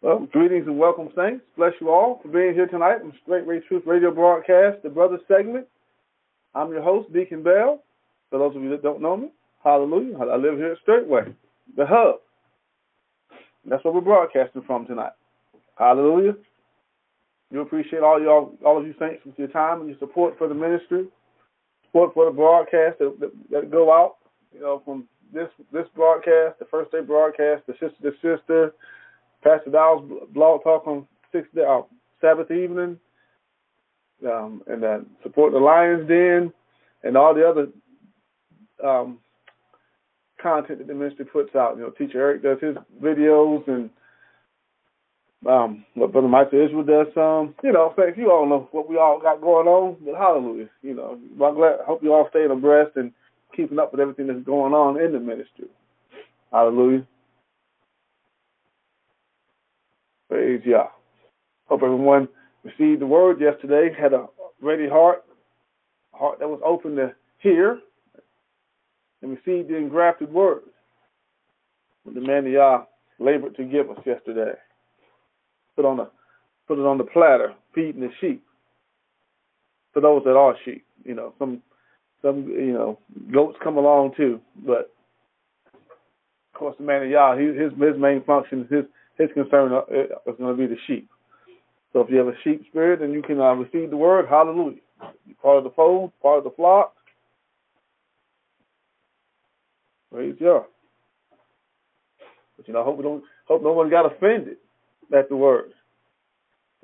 Well, greetings and welcome, Saints. Bless you all for being here tonight on Straitway Truth Radio broadcast, the Brother segment. I'm your host, Deacon Bell. For those of you that don't know me, hallelujah. I live here at Straitway, the hub. That's where we're broadcasting from tonight. Hallelujah. You appreciate all y'all, all of you saints with your time and your support for the ministry, support for the broadcast that, that, that go out. You know, from this this broadcast, the first day broadcast, the sister to sister, Pastor Dowell's blog talk on sixth uh, Sabbath evening, um, and then support the Lions Den and all the other um, content that the ministry puts out. You know, Teacher Eric does his videos and um, what Brother Michael Israel does some. You know, thanks. You all know what we all got going on, but hallelujah. You know, I'm glad. Hope you all staying abreast and keeping up with everything that's going on in the ministry. Hallelujah. Praise Yah. Hope everyone received the word yesterday, had a ready heart, a heart that was open to hear, and received the engrafted word. The man of Yah labored to give us yesterday. Put on the put it on the platter, feeding the sheep. For those that are sheep, you know, some some you know goats come along too, but of course the man of Yah, his his main function, is his his concern is going to be the sheep. So if you have a sheep spirit, then you can uh, receive the word. Hallelujah. You're part of the fold, part of the flock. Praise God. But you know, I hope we don't hope no one got offended at the word.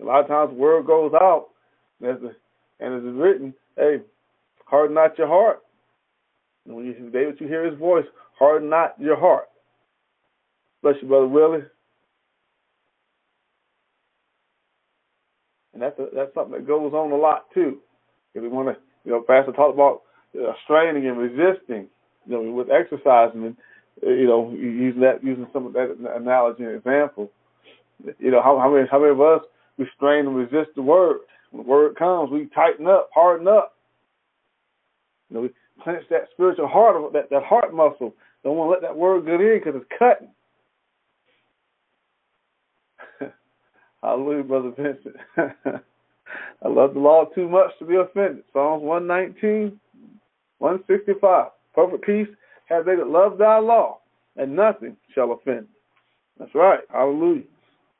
A lot of times the word goes out, and as, and as it's written, hey, harden not your heart. And when you David, you hear his voice, harden not your heart. Bless you, brother Willie. And that's a, that's something that goes on a lot too. If we want to, you know, Pastor talked about uh, straining and resisting, you know, with exercising and uh, you know using that using some of that analogy and example. You know, how, how many how many of us we strain and resist the word. When the word comes, we tighten up, harden up. You know, we clench that spiritual heart, that that heart muscle. Don't want to let that word get in because it's cutting. Hallelujah, Brother Vincent. I love the law too much to be offended. Psalms 119, 165. Perfect peace have they that love thy law, and nothing shall offend. That's right. Hallelujah.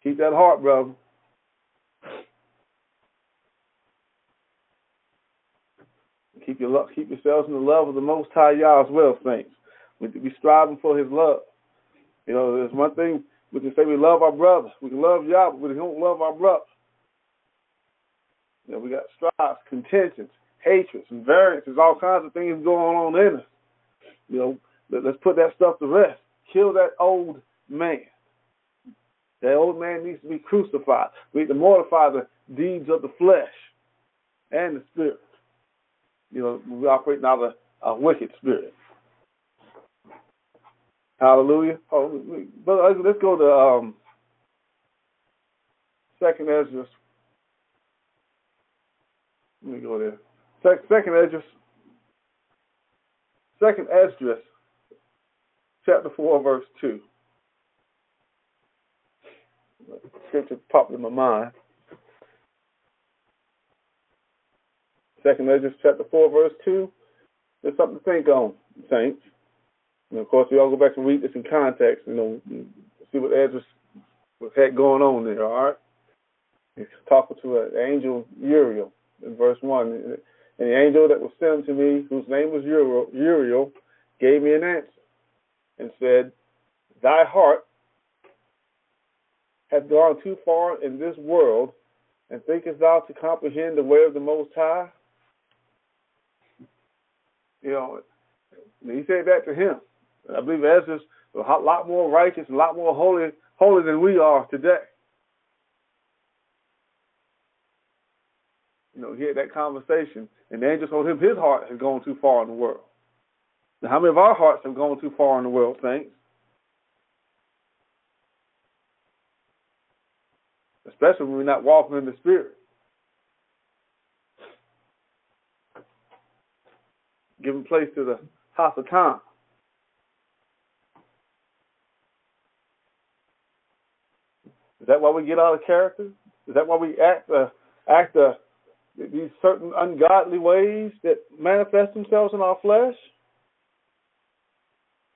Keep that heart, brother. Keep your love, keep yourselves in the love of the Most High Yah as well, saints. We be striving for His love. You know, there's one thing we can say we love our brothers. We can love y'all, but we don't love our brothers. You know, we got strife, contentions, hatreds, and variances, all kinds of things going on in us. You know, let, us put that stuff to rest. Kill that old man. That old man needs to be crucified. We need to mortify the deeds of the flesh and the spirit. You know, we operate now the a wicked spirit. Hallelujah. Oh, but let's go to um, Second Ezra. Let me go there. Second Ezra. Second Esdras, chapter four, verse two. Scripture popped in my mind. Second Esdras, chapter four, verse two. There's something to think on, saints. And of course, we all go back and read this in context, you know, see what Ezra had going on there, all right? He's talking to uh, an angel Uriel in verse 1. And the angel that was sent to me, whose name was Uriel, Uriel gave me an answer and said, Thy heart hath gone too far in this world, and thinkest thou to comprehend the way of the Most High? You know, he said that to him. I believe Ezra's a lot more righteous, a lot more holy, holy than we are today. You know, he had that conversation, and the angel told him his heart has gone too far in the world. Now, how many of our hearts have gone too far in the world, saints? Especially when we're not walking in the Spirit. Giving place to the house of time. Is that why we get out of character? Is that why we act uh, act uh, these certain ungodly ways that manifest themselves in our flesh?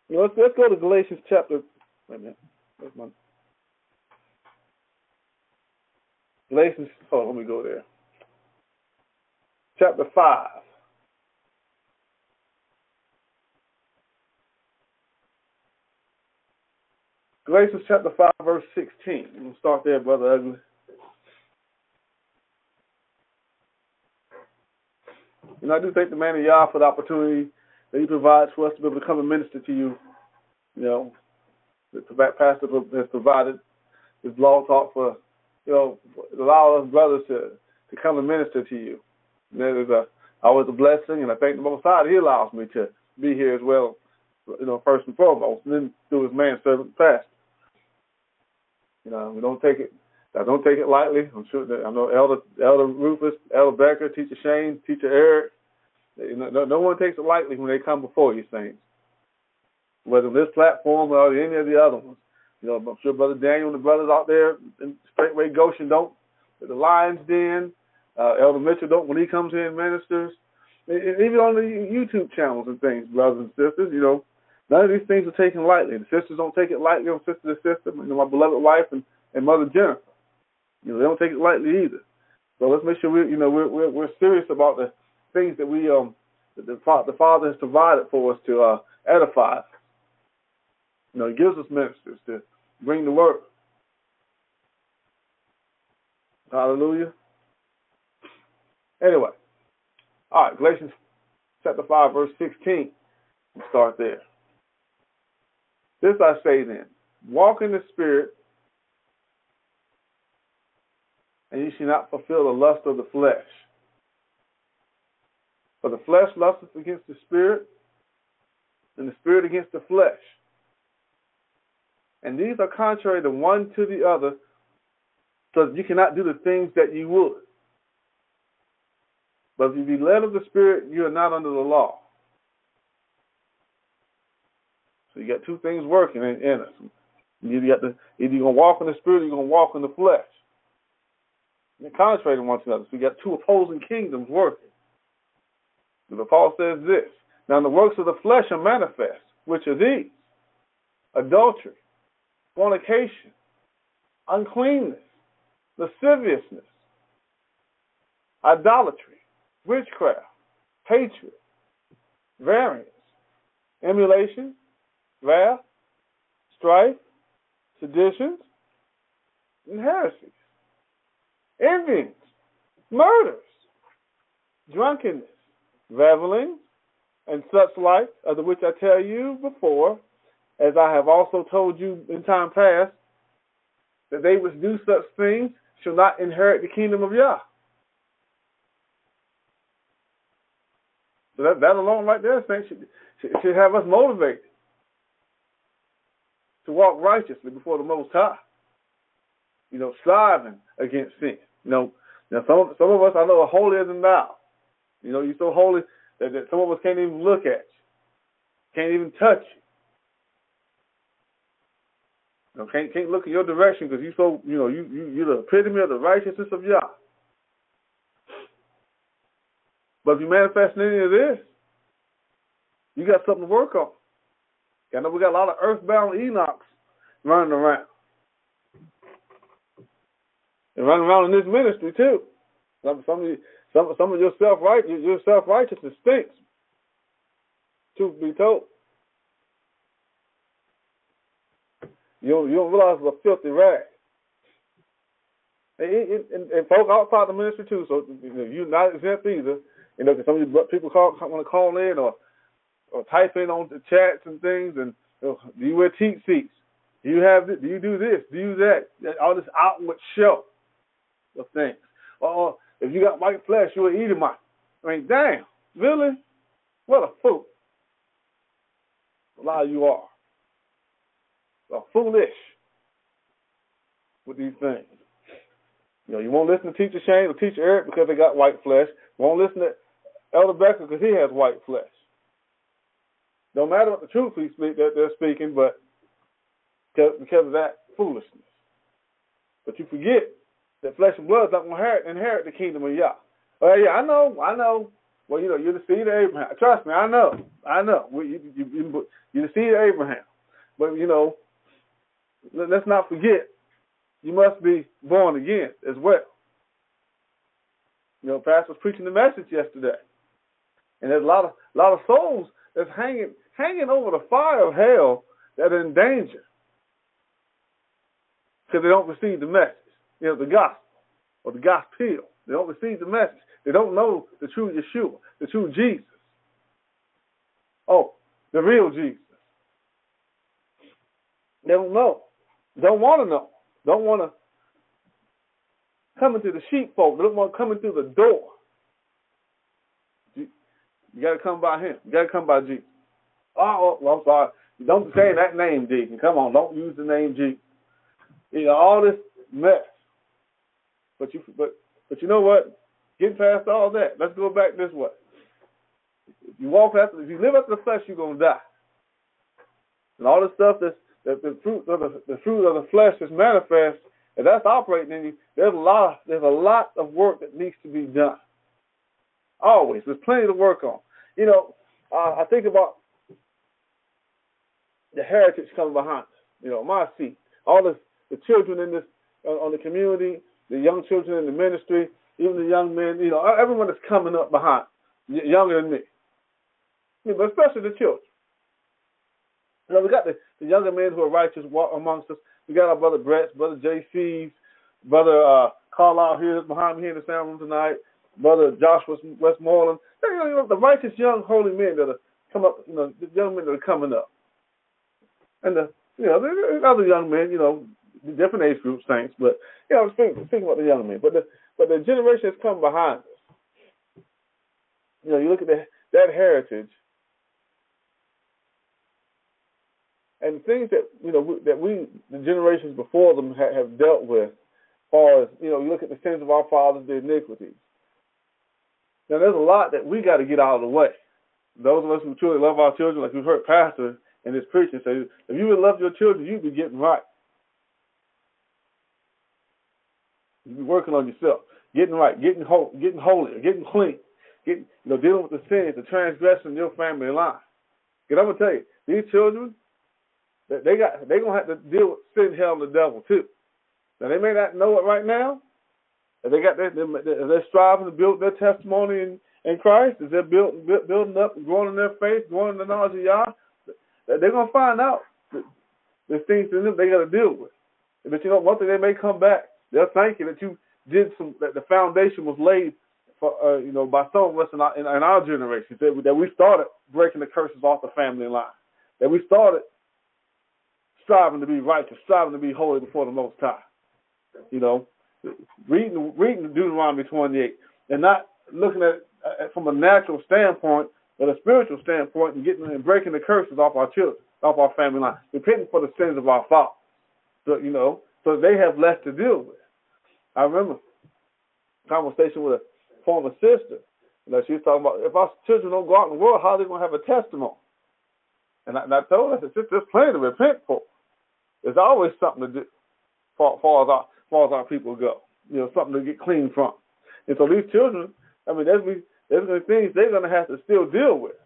You know, let's, let's go to Galatians chapter. Wait a minute. Where's my Galatians? Oh, let me go there. Chapter five. Galatians chapter 5, verse 16. We'll start there, Brother Ugly. And I do thank the man of Yah for the opportunity that he provides for us to be able to come and minister to you. You know, the pastor has provided his blog talk for, you know, allow us brothers to, to come and minister to you. And that is a, always a blessing, and I thank the Most High he allows me to be here as well, you know, first and foremost, and then through his man servant pastor. You know, we don't take it. I don't take it lightly. I'm sure that I know Elder Elder Rufus, Elder Becker, Teacher Shane, Teacher Eric. Know, no, no one takes it lightly when they come before you, saints. Whether this platform or any of the other ones. You know, I'm sure Brother Daniel and the brothers out there in Straitway Goshen don't. The Lions Den, uh, Elder Mitchell don't when he comes in ministers. Even on the YouTube channels and things, brothers and sisters, you know, None of these things are taken lightly. The sisters don't take it lightly on sister to sister. You know, my beloved wife and, and Mother Jennifer. You know, they don't take it lightly either. So let's make sure we, you know, we're we're, we're serious about the things that we um that the, the Father has provided for us to uh, edify. You know, He gives us ministers to bring the word. Hallelujah. Anyway, all right, Galatians chapter five, verse sixteen. We'll start there. This I say then walk in the Spirit, and you shall not fulfill the lust of the flesh. For the flesh lusteth against the Spirit, and the Spirit against the flesh. And these are contrary the one to the other, so that you cannot do the things that you would. But if you be led of the Spirit, you are not under the law. So you got two things working in, in us. You got the either you're gonna walk in the spirit or you're gonna walk in the flesh. They're contrary one another. So you got two opposing kingdoms working. But Paul says this. Now the works of the flesh are manifest, which are these adultery, fornication, uncleanness, lasciviousness, idolatry, witchcraft, hatred, variance, emulation, wrath, strife, seditions, and heresies, envyings, murders, drunkenness, revelings, and such like, of which I tell you before, as I have also told you in time past, that they which do such things shall not inherit the kingdom of Yah. So that, that alone right there, should, should have us motivated to walk righteously before the Most High. You know, striving against sin. You know, now some some of us I know are holier than thou. You know, you're so holy that, that some of us can't even look at you, can't even touch you. You know, can't can't look in your direction because you so you know you you you're the epitome of the righteousness of Yah. But if you manifest any of this, you got something to work on. I know we got a lot of earthbound Enochs running around. And running around in this ministry too. Some some of you, some some of your self right your self righteousness stinks. Truth be told. You you don't realize it's a filthy rag. And, and, and folk outside the ministry too, so you're not exempt either. You know, some of you people call want to call in or or type in on the chats and things, and you know, do you wear tzitzits? Do you have this? Do you do this? Do you that? All this outward show of things. Or if you got white flesh, you're an Edomite. I mean, damn, really? What a fool. A lot of you are. Are foolish with these things. You know, you won't listen to Teacher Shane or Teacher Eric because they got white flesh. You won't listen to Elder Becker because he has white flesh. No matter what the truth speak, that they're speaking, but because of that foolishness. But you forget that flesh and blood is not going to inherit, inherit the kingdom of Yah. Oh yeah, I know, I know. Well, you know, you're the seed of Abraham. Trust me, I know, I know. You, you, you, you're the seed of Abraham. But you know, let's not forget, you must be born again as well. You know, Pastor was preaching the message yesterday, and there's a lot of a lot of souls that's hanging hanging over the fire of hell that are in danger because they don't receive the message. You know, the gospel or the gospel. They don't receive the message. They don't know the true Yeshua, the true Jesus. Oh, the real Jesus. They don't know. Don't want to know. Don't want to come into the sheepfold. They don't want to come into the door. You, got to come by Him. You got to come by Jesus. Oh, well, I'm sorry. Don't say that name, Deacon. Come on, don't use the name Jesus. You know all this mess. But you, but but you know what? Getting past all that, let's go back this way. If you walk after, if you live after the flesh, you're gonna die. And all the stuff that's that the fruit of the, the fruit of the flesh is manifest, and that's operating in you. There's a lot. There's a lot of work that needs to be done. Always, there's plenty to work on. You know, uh, I think about the heritage coming behind. You know, my seat, all the the children in this uh, on the community, the young children in the ministry, even the young men, you know, everyone that's coming up behind, younger than me. But especially the children. You know, we got the, the younger men who are righteous amongst us. We got our brother Brett's, brother JC's, brother uh, Carlisle here behind me here in the sound room tonight, brother Joshua Westmoreland. You know, the righteous young holy men that are come up, you know, the young men that are coming up, and the you know, the other young men, you know, different age groups, saints, but you know, I'm speaking, speaking about the young men. But the but the generation that's come behind us, you know, you look at the, that heritage and things that you know that we the generations before them ha- have dealt with, far as you know, you look at the sins of our fathers, the iniquities. Now, there's a lot that we got to get out of the way. Those of us who truly love our children, like we've heard Pastor in his preaching say, if you would love your children, you'd be getting right. You'd be working on yourself, getting right, getting whole, getting holy, getting clean, getting you know dealing with the sins, the transgression in your family line. Because I'm gonna tell you, these children, they got they gonna have to deal with sin, hell, and the devil too. Now they may not know it right now. If they got their, they're striving to build their testimony in, in Christ, as they're building building up growing in their faith, growing in the knowledge of Yah, they're gonna find out there's things in them they got to deal with. But you know, one thing they may come back, they'll thank you that you did some that the foundation was laid for uh, you know by some of us in our, in, in our generation that, that we started breaking the curses off the family line, that we started striving to be righteous, striving to be holy before the Most High. You know, reading reading Deuteronomy 28 and not looking at it from a natural standpoint, but a spiritual standpoint, and getting and breaking the curses off our children, off our family line, repenting for the sins of our fathers. So you know, so they have less to deal with. I remember a conversation with a former sister. You know, she was talking about if our children don't go out in the world, how are they going to have a testimony? And I, and I told her, I said, there's plenty to repent for. There's always something to do, far, far as our far as our people go. You know, something to get clean from. And so these children, I mean, there's be there's going to be things they're going to have to still deal with.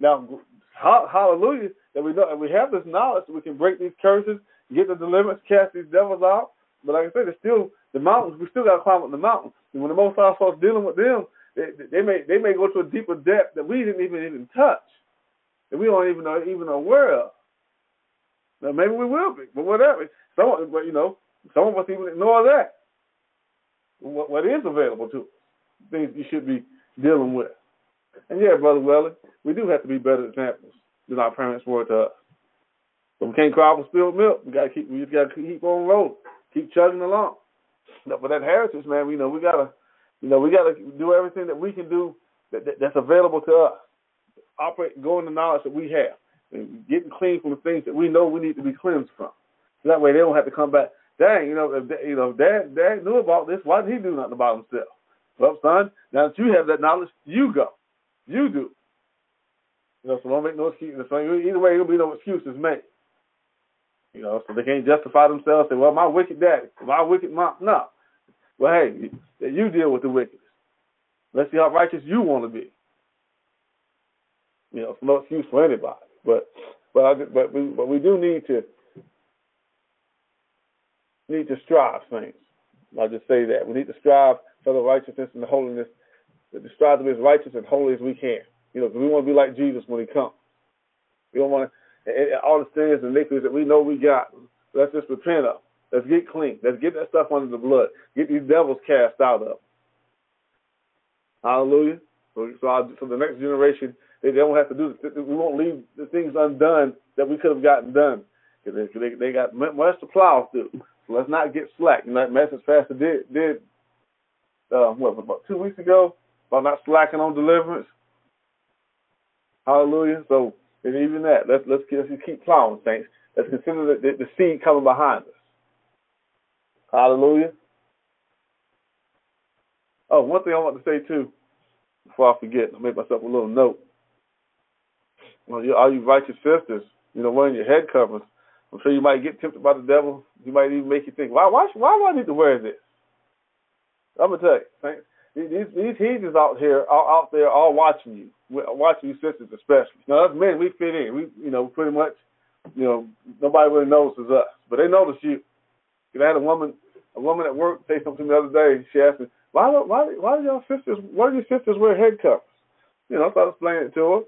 Now, hallelujah that we know and we have this knowledge we can break these curses, get the deliverance, cast these devils out. But like I said, it's still the mountains. We still got to climb up the mountain. And when the Most High starts dealing with them, they, they may they may go to a deeper depth that we didn't even even touch, that we don't even know even aware of. Now maybe we will be, but whatever. Some, but you know, some of us even ignore that. What, what is available to us, things you should be dealing with. And yeah, brother Welly, we do have to be better examples than our parents were to us. But we can't cry for spilled milk. We gotta keep, we just gotta keep on rolling, keep chugging along. But for that heritage, man, you know, we gotta, you know, we gotta do everything that we can do that, that that's available to us. Operate, go in the knowledge that we have and getting clean from the things that we know we need to be cleansed from. So that way they don't have to come back. Dang, you know, if, you know, Dad, Dad knew about this. Why didn't he do nothing about himself? Well, son, now that you have that knowledge, you go. You do. You know, so don't make no excuses. Either way, there'll be no excuses made. You know, so they can't justify themselves. Say, "Well, my wicked daddy, my wicked mom." No. Well, hey, you deal with the wickedness. Let's see how righteous you want to be. You know, it's no excuse for anybody. But but I, but we but we do need to need to strive, saints. I'll just say that we need to strive for the righteousness and the holiness, to strive to be as righteous and holy as we can. You know, we want to be like Jesus when He comes. We don't want to And all the sins and iniquities that we know we got. Let's just repent of. Let's get clean. Let's get that stuff under the blood. Get these devils cast out of. Hallelujah. So, so, I, so the next generation, they, they don't have to do. We won't leave the things undone that we could have gotten done. They, they, they got much to plow through. So let's not get slack. Know, that message Pastor did did uh, what about two weeks ago about not slacking on deliverance. Hallelujah. So and even that, let's let's, let's keep plowing, saints. Let's consider the, the, the seed coming behind us. Hallelujah. Oh, one thing I want to say too, before I forget, I make myself a little note. Well, you, all you righteous sisters, you know, wearing your head covers, I'm sure you might get tempted by the devil. He might even make you think, why, why, why do I need to wear this? I'm gonna tell you, these these heathens out here, out there, all watching you, watching you sisters especially. Now us men, we fit in. We, you know, pretty much, you know, nobody really notices us, but they notice you. I had a woman, a woman at work say something the other day. She asked me, why, why, why do y'all sisters, why do your sisters wear head covers? You know, so I explained it to her.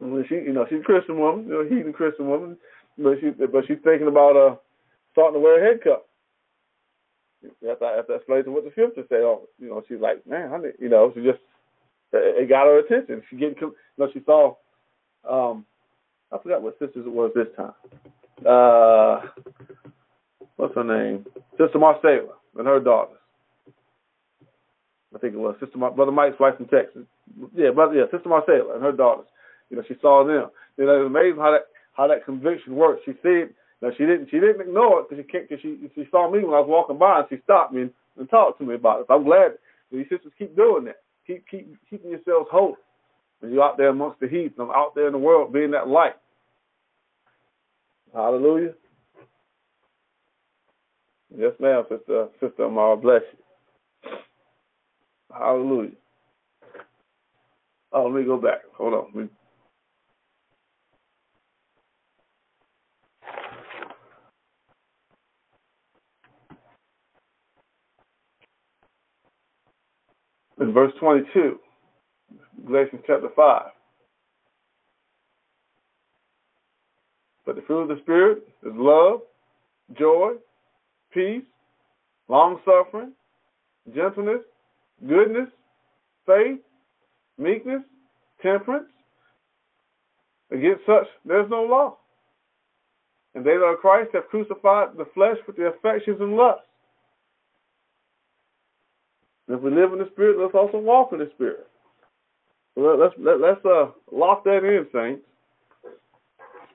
And she, you know, she's a Christian woman, you know, heathen Christian woman, but she, but she's thinking about uh starting to wear a head cuff. After I, after I explained to what the scripture say, oh, you know, she's like, man, honey, you know, she just it got her attention. She getting, you know, she saw, um, I forgot what sisters it was this time. Uh, what's her name? Sister Marcella and her daughters. I think it was Sister Mar- Brother Mike's wife from Texas. Yeah, brother, yeah, Sister Marcella and her daughters. You know, she saw them. You know, it's amazing how that how that conviction works. She said, no, she didn't. She didn't ignore it because she. Cause she she saw me when I was walking by and she stopped me and, and talked to me about it. So I'm glad these sisters keep doing that. Keep keep keeping yourselves holy. When you're out there amongst the heath, I'm out there in the world being that light. Hallelujah. Yes, ma'am, sister, sister Amara, bless you. Hallelujah. Oh, let me go back. Hold on. In verse 22, Galatians chapter 5. But the fruit of the Spirit is love, joy, peace, long suffering, gentleness, goodness, faith, meekness, temperance. Against such there's no law. And they that are Christ have crucified the flesh with the affections and lusts. And if we live in the Spirit, let's also walk in the Spirit. let's let, let's uh, lock that in, saints.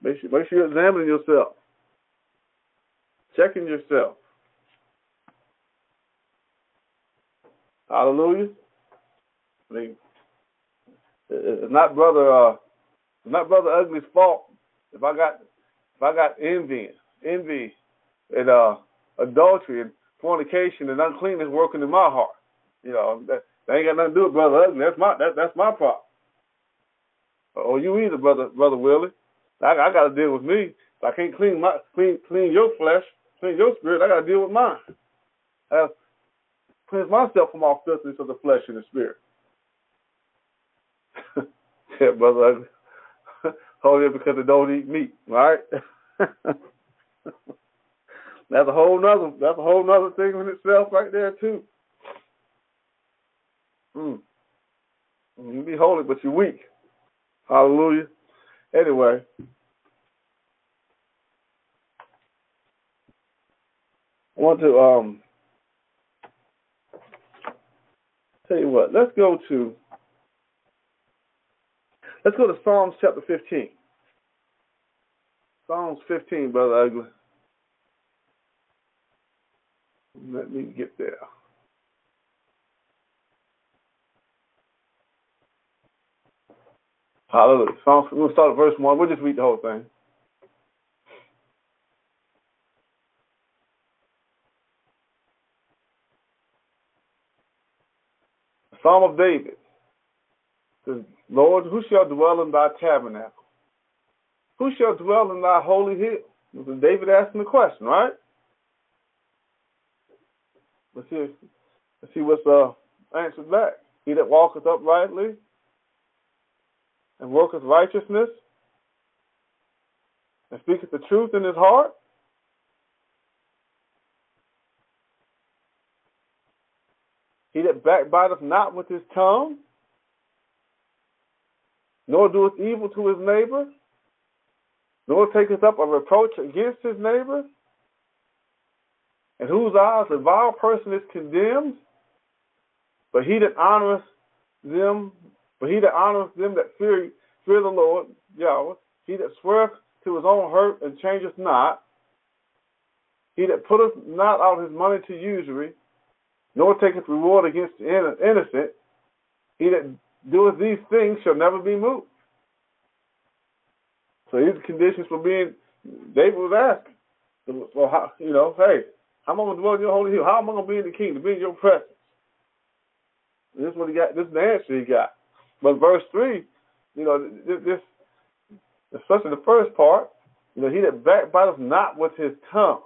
Make sure, make sure you're examining yourself, checking yourself. Hallelujah. I mean, it's not brother, uh, it's not brother Ugly's fault if I got if I got envy, envy, and uh, adultery and fornication and uncleanness working in my heart. You know, that, that ain't got nothing to do with brother ugly. That's my that, that's my problem. Or oh, you either, brother brother Willie. I, I got to deal with me. I can't clean my clean clean your flesh, clean your spirit. I got to deal with mine. I cleanse myself from all filthiness of the flesh and the spirit. yeah, brother ugly. Holy because they don't eat meat, right? that's a whole nother that's a whole nother thing in itself right there too. Mm. You be holy, but you're weak. Hallelujah. Anyway. I want to um tell you what, let's go to let's go to Psalms chapter fifteen. Psalms fifteen, Brother Ugly. Let me get there. Hallelujah. Psalms, we're going to start at verse 1. We'll just read the whole thing. Psalm of David says, Lord, who shall dwell in thy tabernacle? Who shall dwell in thy holy hill? David asking the question, right? Let's see, let's see what's uh, answered back. He that walketh uprightly and worketh righteousness and speaketh the truth in his heart. He that backbiteth not with his tongue, nor doeth evil to his neighbor, nor taketh up a reproach against his neighbor, and whose eyes the vile person is condemned, but he that honoreth them, but he that honoreth them that fear fear the Lord, Yahweh, he that sweareth to his own hurt and changeth not, he that putteth not out his money to usury, nor taketh reward against the innocent, he that doeth these things shall never be moved. So these are conditions for being, David was asking, well, how, you know, hey, how am I going to dwell in your holy hill? How am I going to be in the kingdom, be in your presence? And this is what he got. This is the answer he got. But verse three, you know, this, especially the first part, you know, he that backbiteth not with his tongue.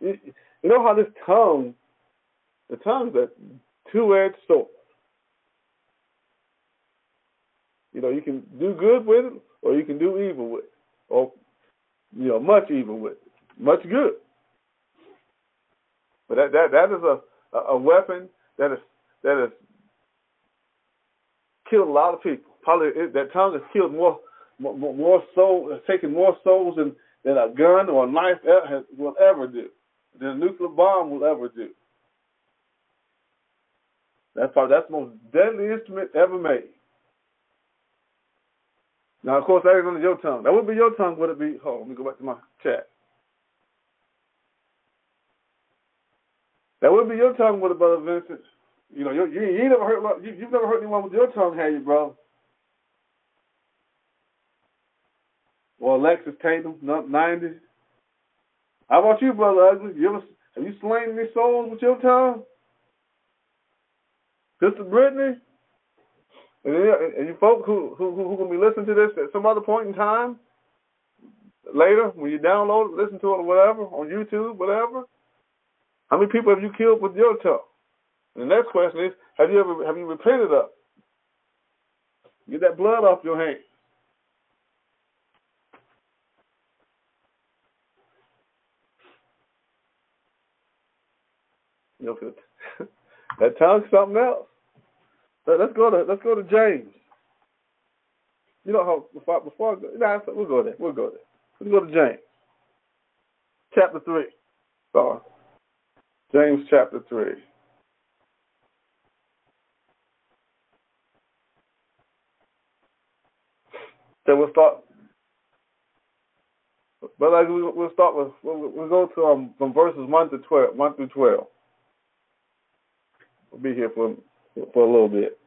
You, you know how this tongue, the tongue's a two-edged sword. You know, you can do good with it, or you can do evil with it, or you know, much evil with it, much good. But that that that is a a weapon that is that has killed a lot of people. Probably it, that tongue has killed more more, more soul, has taken more souls than than a gun or a knife ever, will ever do, than a nuclear bomb will ever do. That's probably that's the most deadly instrument ever made. Now, of course, that ain't under your tongue. That would be your tongue, would it be? Hold on, let me go back to my chat. That would be your tongue, would it, Brother Vincent? You know, you, you, you never hurt you, you've never hurt anyone with your tongue, have you, bro? Or Alexis Tatum, ninety. How about you, brother Ugly? You ever have you slain any souls with your tongue? Sister Brittany? And, and you folks who who who gonna be listening to this at some other point in time, later when you download it, listen to it or whatever on YouTube, whatever. How many people have you killed with your tongue? And the next question is, have you ever have you repented of? Get that blood off your hands. You know, that tongue's something else. Let's go to let's go to James. You know how before before I go, nah, we'll go there. We'll go there. Let's go to James, chapter three. Sorry, James chapter three. So we'll start. But like we'll start with we'll, we'll go to um from verses one to twelve, one through twelve. We'll be here for for a little bit.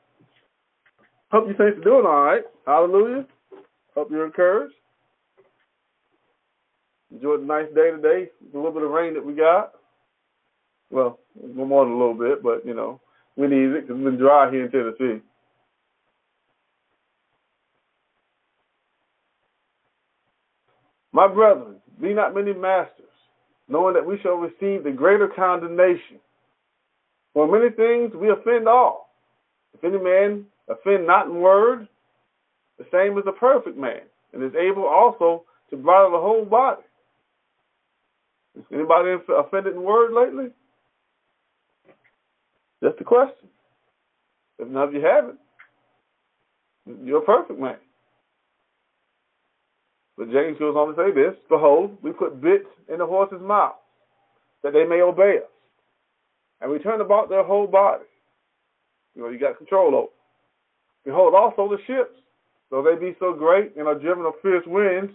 Hope you saints are doing all right. Hallelujah. Hope you're encouraged. Enjoyed a nice day today. A little bit of rain that we got. Well, more than a little bit, but you know we need it because it's been dry here in Tennessee. My brethren, be not many masters, knowing that we shall receive the greater condemnation. For many things we offend all. If any man offend not in word, the same is a perfect man, and is able also to bridle the whole body. Is anybody offended in word lately? Just a question. If none of you haven't, you're a perfect man. But James goes on to say this Behold, we put bits in the horse's mouth, that they may obey us and we turn about their whole body. You know, you got control over. Behold, also the ships, though they be so great and are driven of fierce winds,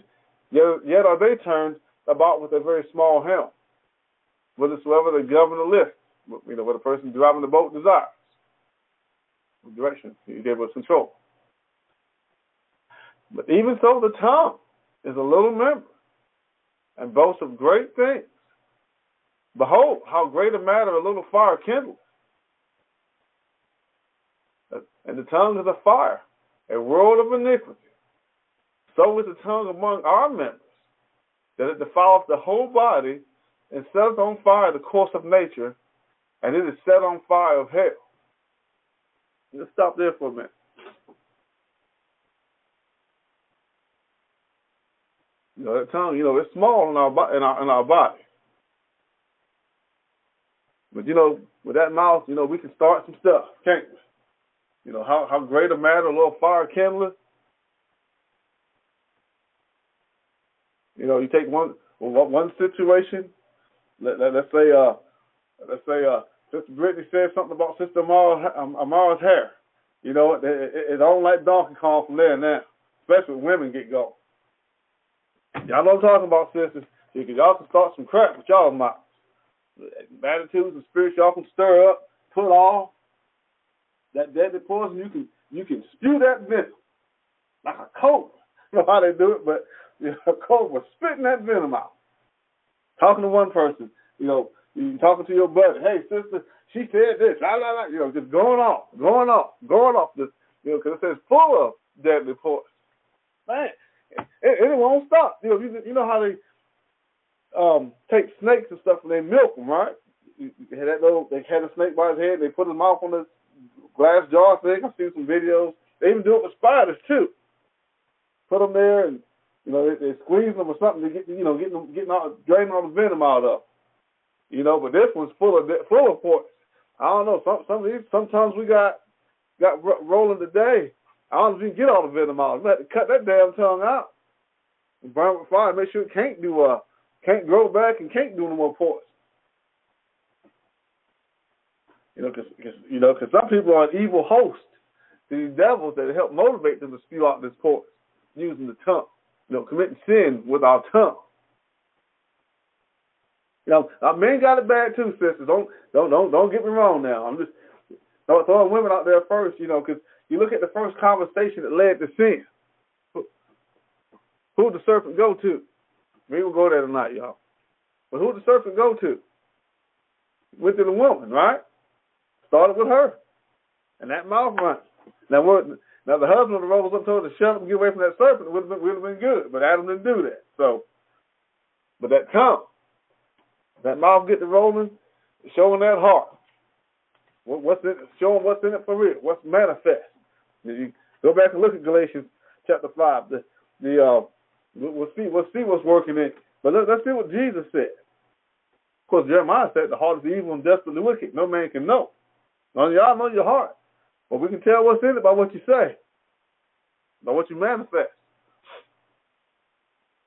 yet, yet are they turned about with a very small helm, whithersoever the governor lifts, you know, what a person driving the boat desires. Direction, he gave us control. But even so, the tongue is a little member and boasts of great things. Behold, how great a matter a little fire kindles. And the tongue is a fire, a world of iniquity. So is the tongue among our members, that it defileth the whole body and sets on fire the course of nature, and it is set on fire of hell. Let's stop there for a minute. You know, that tongue, you know, it's small in our in our in our body. But you know, with that mouth, you know, we can start some stuff, can't we? You know, how how great a matter, a little fire kindler. You know, you take one one situation. Let, let us say uh let's say uh Sister Brittany said something about Sister Amara, um, Amara's hair. You know, it, it, it don't like Donkey Kong from there and now, especially when women get going. Y'all know what I'm talking about, sisters. Because Y'all can start some crap with y'all my Attitudes and spirits y'all can stir up, put off. That deadly poison, you can you can spew that venom like a cobra. I don't know how they do it, but you know, a cobra spitting that venom out. Talking to one person, you know, you talking to your buddy, hey sister, she said this, la la la, you know, just going off, going off, going off, this, you know, because it says full of deadly poison. Man, it, it won't stop. You know, you, you know how they um take snakes and stuff and they milk them, right? You, you had that little, they had a snake by his head, they put his mouth on the glass jar thing. I've seen some videos. They even do it with spiders too. Put them there and you know they, they squeeze them or something to get you know getting them getting all draining all the venom out of. You know, but this one's full of full of poison. I don't know. Some some of these sometimes we got got rolling today. I don't know get all the venom out. To cut that damn tongue out and burn with fire. Make sure it can't do uh can't grow back and can't do no more poison. You know, because you know, cause some people are an evil host these devils that help motivate them to spew out this poison using the tongue. You know, committing sin with our tongue. You know, our men got it bad too, sisters. Don't don't don't don't get me wrong now. I'm just throwing women out there first, you know, because you look at the first conversation that led to sin. Who did the serpent go to? We will go there tonight, y'all. But who the serpent go to? Went to the woman, right? Started with her. And that mouth runs. Now, what, now the husband rose up told her to shut up and get away from that serpent. It would have been, would have been good. But Adam didn't do that. So, but that tongue, that mouth get to rolling, showing that heart. What's in Showing what's in it for real. What's manifest. You go back and look at Galatians chapter 5. The, the uh, we'll see we'll see what's working in. But let, us see what Jesus said. Of course, Jeremiah said, "The heart is evil and desperately wicked. No man can know." Of y'all know your heart, but we can tell what's in it by what you say, by what you manifest.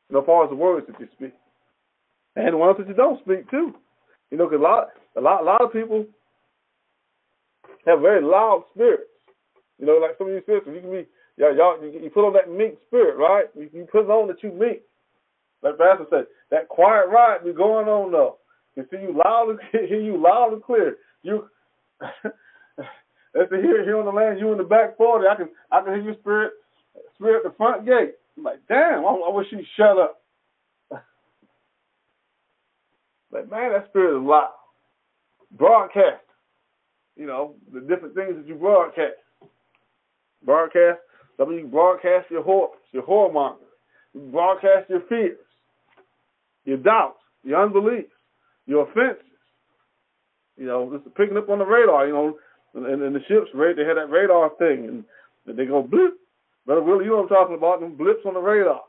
You know, as far as the words that you speak, and the ones that you don't speak too. You know, because a lot, a lot, a lot of people have very loud spirits. You know, like some of you sisters, you can be, y'all, y'all you put on that meek spirit, right? You, you put on that you meek. Like Pastor said, that quiet ride be going on though. You see you loud and hear you loud and clear. You let's hear here on the land, you in the back forty. I can I can hear you spirit spirit at the front gate. I'm like, damn, I, I wish she'd shut up. like, man, that spirit is loud. Broadcast. You know, the different things that you broadcast. Broadcast. Of you broadcast your horrors, your You broadcast your fears, your doubts, your unbelief, your offenses. You know, just picking up on the radar. You know, and, and the ships? They had that radar thing, and they go blip. Brother Willie, you know what I'm talking about? Them blips on the radar.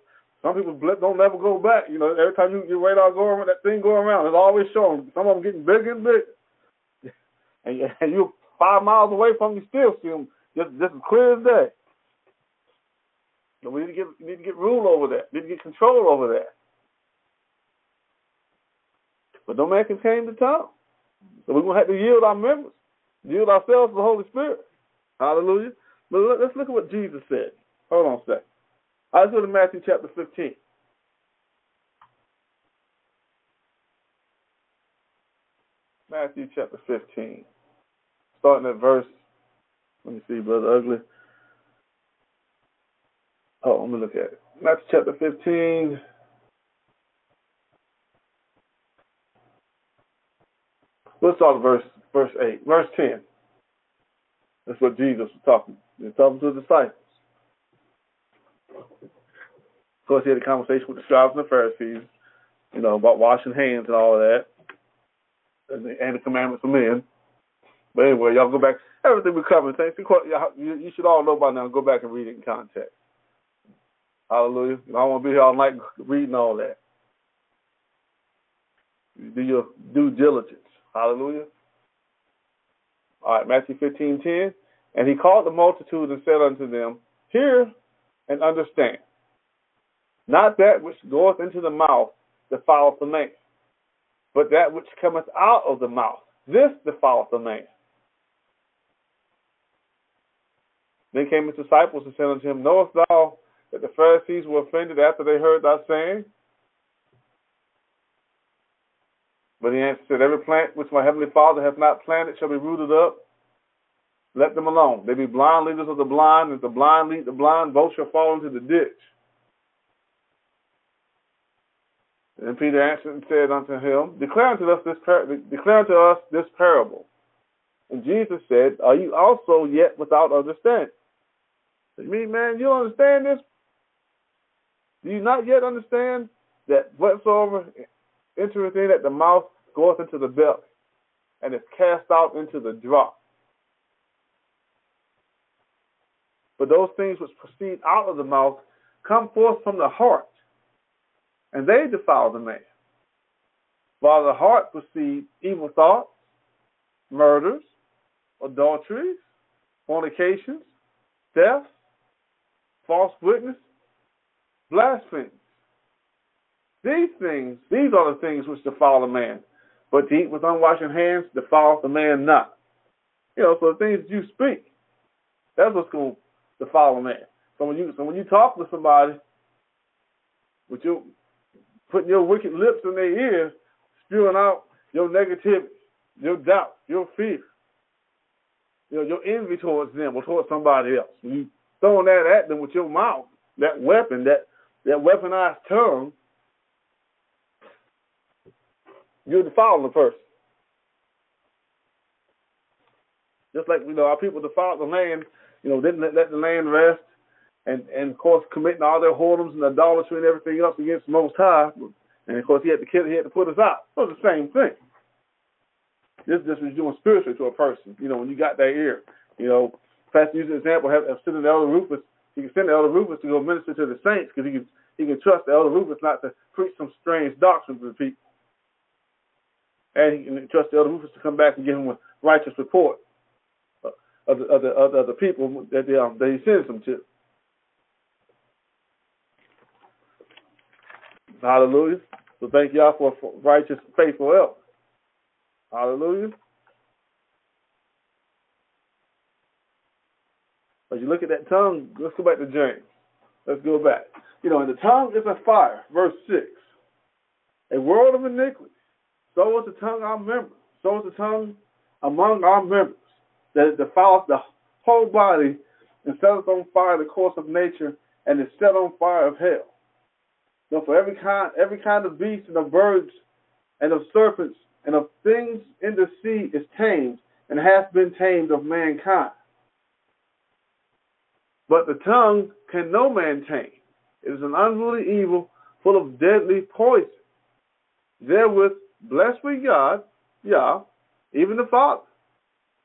Some people blip don't never go back. You know, every time you your radar go around, that thing go around, it's always showing. Some of them getting bigger and bigger. And, you're five miles away from you still see them just just as clear as day. So we need to get need to get rule over that. We need to get control over that. But no man can tame the tongue. So we're gonna have to yield our members, yield ourselves to the Holy Spirit. Hallelujah. But let's look at what Jesus said. Hold on a second. I let's go to Matthew chapter 15. Matthew chapter 15. Starting at verse, let me see, Brother Ugly. Oh, let me look at it. Matthew chapter 15. Let's start verse verse 8. Verse 10. That's what Jesus was talking. He was talking to the disciples. Of course, he had a conversation with the scribes and the Pharisees, you know, about washing hands and all of that, and the, and the commandments of men. But anyway, y'all go back. Everything we covered, thanks. You, you should all know by now. Go back and read it in context. Hallelujah. I don't want to be here all night reading all that. Do your due diligence. Hallelujah. All right, Matthew 15, 10. And he called the multitude and said unto them, Hear and understand. Not that which goeth into the mouth defileth the man, but that which cometh out of the mouth, this defileth the man. Then came his disciples and said unto him, Knowest thou that the Pharisees were offended after they heard thy saying? But he answered, Every plant which my heavenly Father hath not planted shall be rooted up. Let them alone. They be blind leaders of the blind. And if the blind lead the blind, both shall fall into the ditch. And Peter answered and said unto him, Declare unto us this par- declare unto us this parable. And Jesus said, Are you also yet without understanding? Mean, man, you don't understand this? Do you not yet understand that whatsoever entereth in at the mouth goeth into the belly, and is cast out into the drop? But those things which proceed out of the mouth come forth from the heart, and they defile the man. While the heart proceeds evil thoughts, murders, adulteries, fornications, thefts, false witness, blasphemy. These things, these are the things which defile a man. But to eat with unwashed hands defiles the man not. You know, so the things you speak, that's what's going to defile a man. So when you so when you talk to somebody, with you putting your wicked lips in their ears, spewing out your negativity, your doubt, your fear, you know, your envy towards them or towards somebody else. When you throwing that at them with your mouth, that weapon, that that weaponized tongue, you're defiling the person. Just like you know, our people defiled the land, you know, didn't let, the land rest, and and of course committing all their whoredoms and idolatry and everything else against the Most High, and of course he had to kill, he had to put us out. So it's the same thing. This just was doing spiritually to a person. You know, when you got that ear, you know, Pastor used an example of, of sending elder Rufus. He can send elder Rufus to go minister to the saints because he can he can trust the elder Rufus not to preach some strange doctrines to the people, and he can trust elder Rufus to come back and give him a righteous report of the of the, of the people that they, um, that he sends them to. Hallelujah. So thank y'all for righteous, faithful help. Hallelujah. As you look at that tongue, let's go back to James. Let's go back. You know, and the tongue is a fire, verse 6. A world of iniquity. So is the tongue our members. So is the tongue among our members, that it defiles the whole body and sets on fire the course of nature and is set on fire of hell. So for every kind every kind of beast and of birds and of serpents and of things in the sea is tamed and hath been tamed of mankind. But the tongue can no man tame. It is an unruly evil full of deadly poison. Therewith bless we God, Yah, even the Father,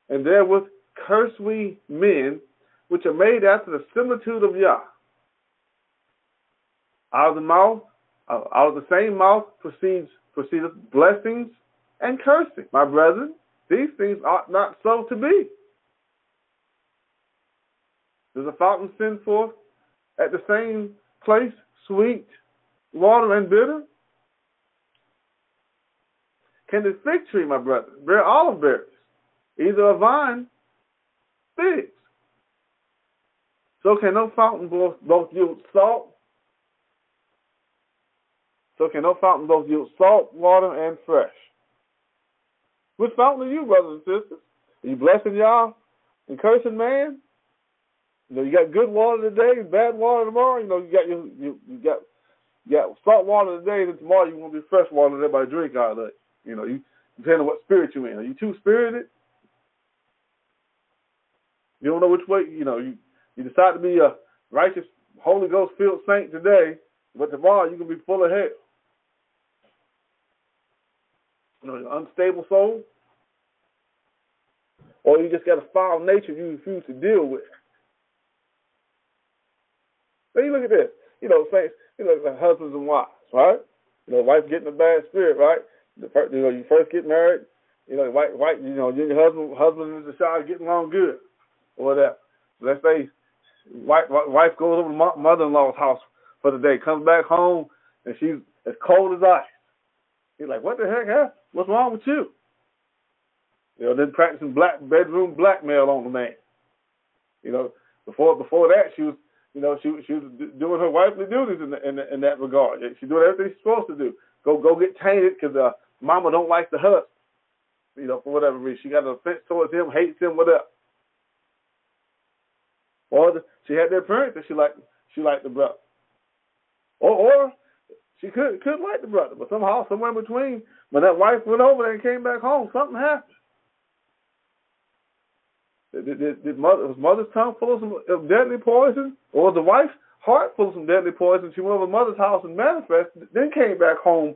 and therewith curse we men which are made after the similitude of Yah. Out of the mouth, out of the same mouth proceeds proceedeth blessings and cursing. My brethren, these things ought not so to be. Does a fountain send forth at the same place sweet water and bitter? Can the fig tree, my brother, bear olive berries? Either a vine, figs. So can no fountain both, both yield salt. So can no fountain both yield salt, water, and fresh. Which fountain are you, brothers and sisters? Are you blessing y'all and cursing man? You know, you got good water today, bad water tomorrow. You know, you got you you, you got you got salt water today, then tomorrow you want to be fresh water that everybody drink out of it. You know, you depending on what spirit you're in. Are you too spirited? You don't know which way. You know, you you decide to be a righteous, Holy Ghost filled saint today, but tomorrow you can be full of hell. You know, an unstable soul, or you just got a foul nature you refuse to deal with. Now you look at this. You know, saints. You know, like husbands and wives, right? You know, wife getting a bad spirit, right? The first, you know, you first get married. You know, white, white. You know, your husband, husband and the child getting along good, or whatever. Let's say wife, wife goes over to mother-in-law's house for the day, comes back home, and she's as cold as ice. He's like, what the heck happened? What's wrong with you? You know, then practicing black bedroom blackmail on the man. You know, before before that, she was, you know, she she was doing her wifely duties in the, in, the, in that regard. She's doing everything she's supposed to do. Go go get tainted because uh, mama don't like the husband. You know, for whatever reason, she got an offense towards him, hates him, whatever. Or the, she had the appearance that she liked she liked the brother. Or or she could could like the brother, but somehow somewhere in between, when that wife went over there and came back home, something happened. Did, did, did mother, was mother's tongue full of some deadly poison, or was the wife's heart full of some deadly poison? She went over mother's house and manifested, then came back home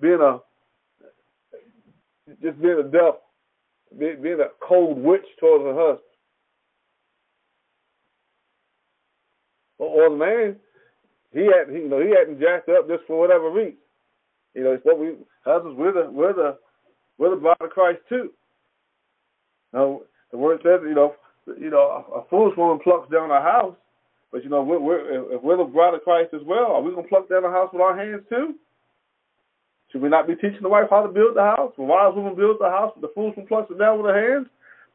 being a just being a devil, being, being a cold witch towards her husband. or the man, he had he, you know he hadn't jacked up just for whatever reason. You know, it's what we husbands we're the we're the we're the bride of Christ too. Now the word says you know you know a, foolish woman plucks down a house, but you know we're, we're if we're the bride of Christ as well, are we gonna pluck down a house with our hands too? Should we not be teaching the wife how to build the house? The wise woman builds the house, the foolish one plucks it down with her hands.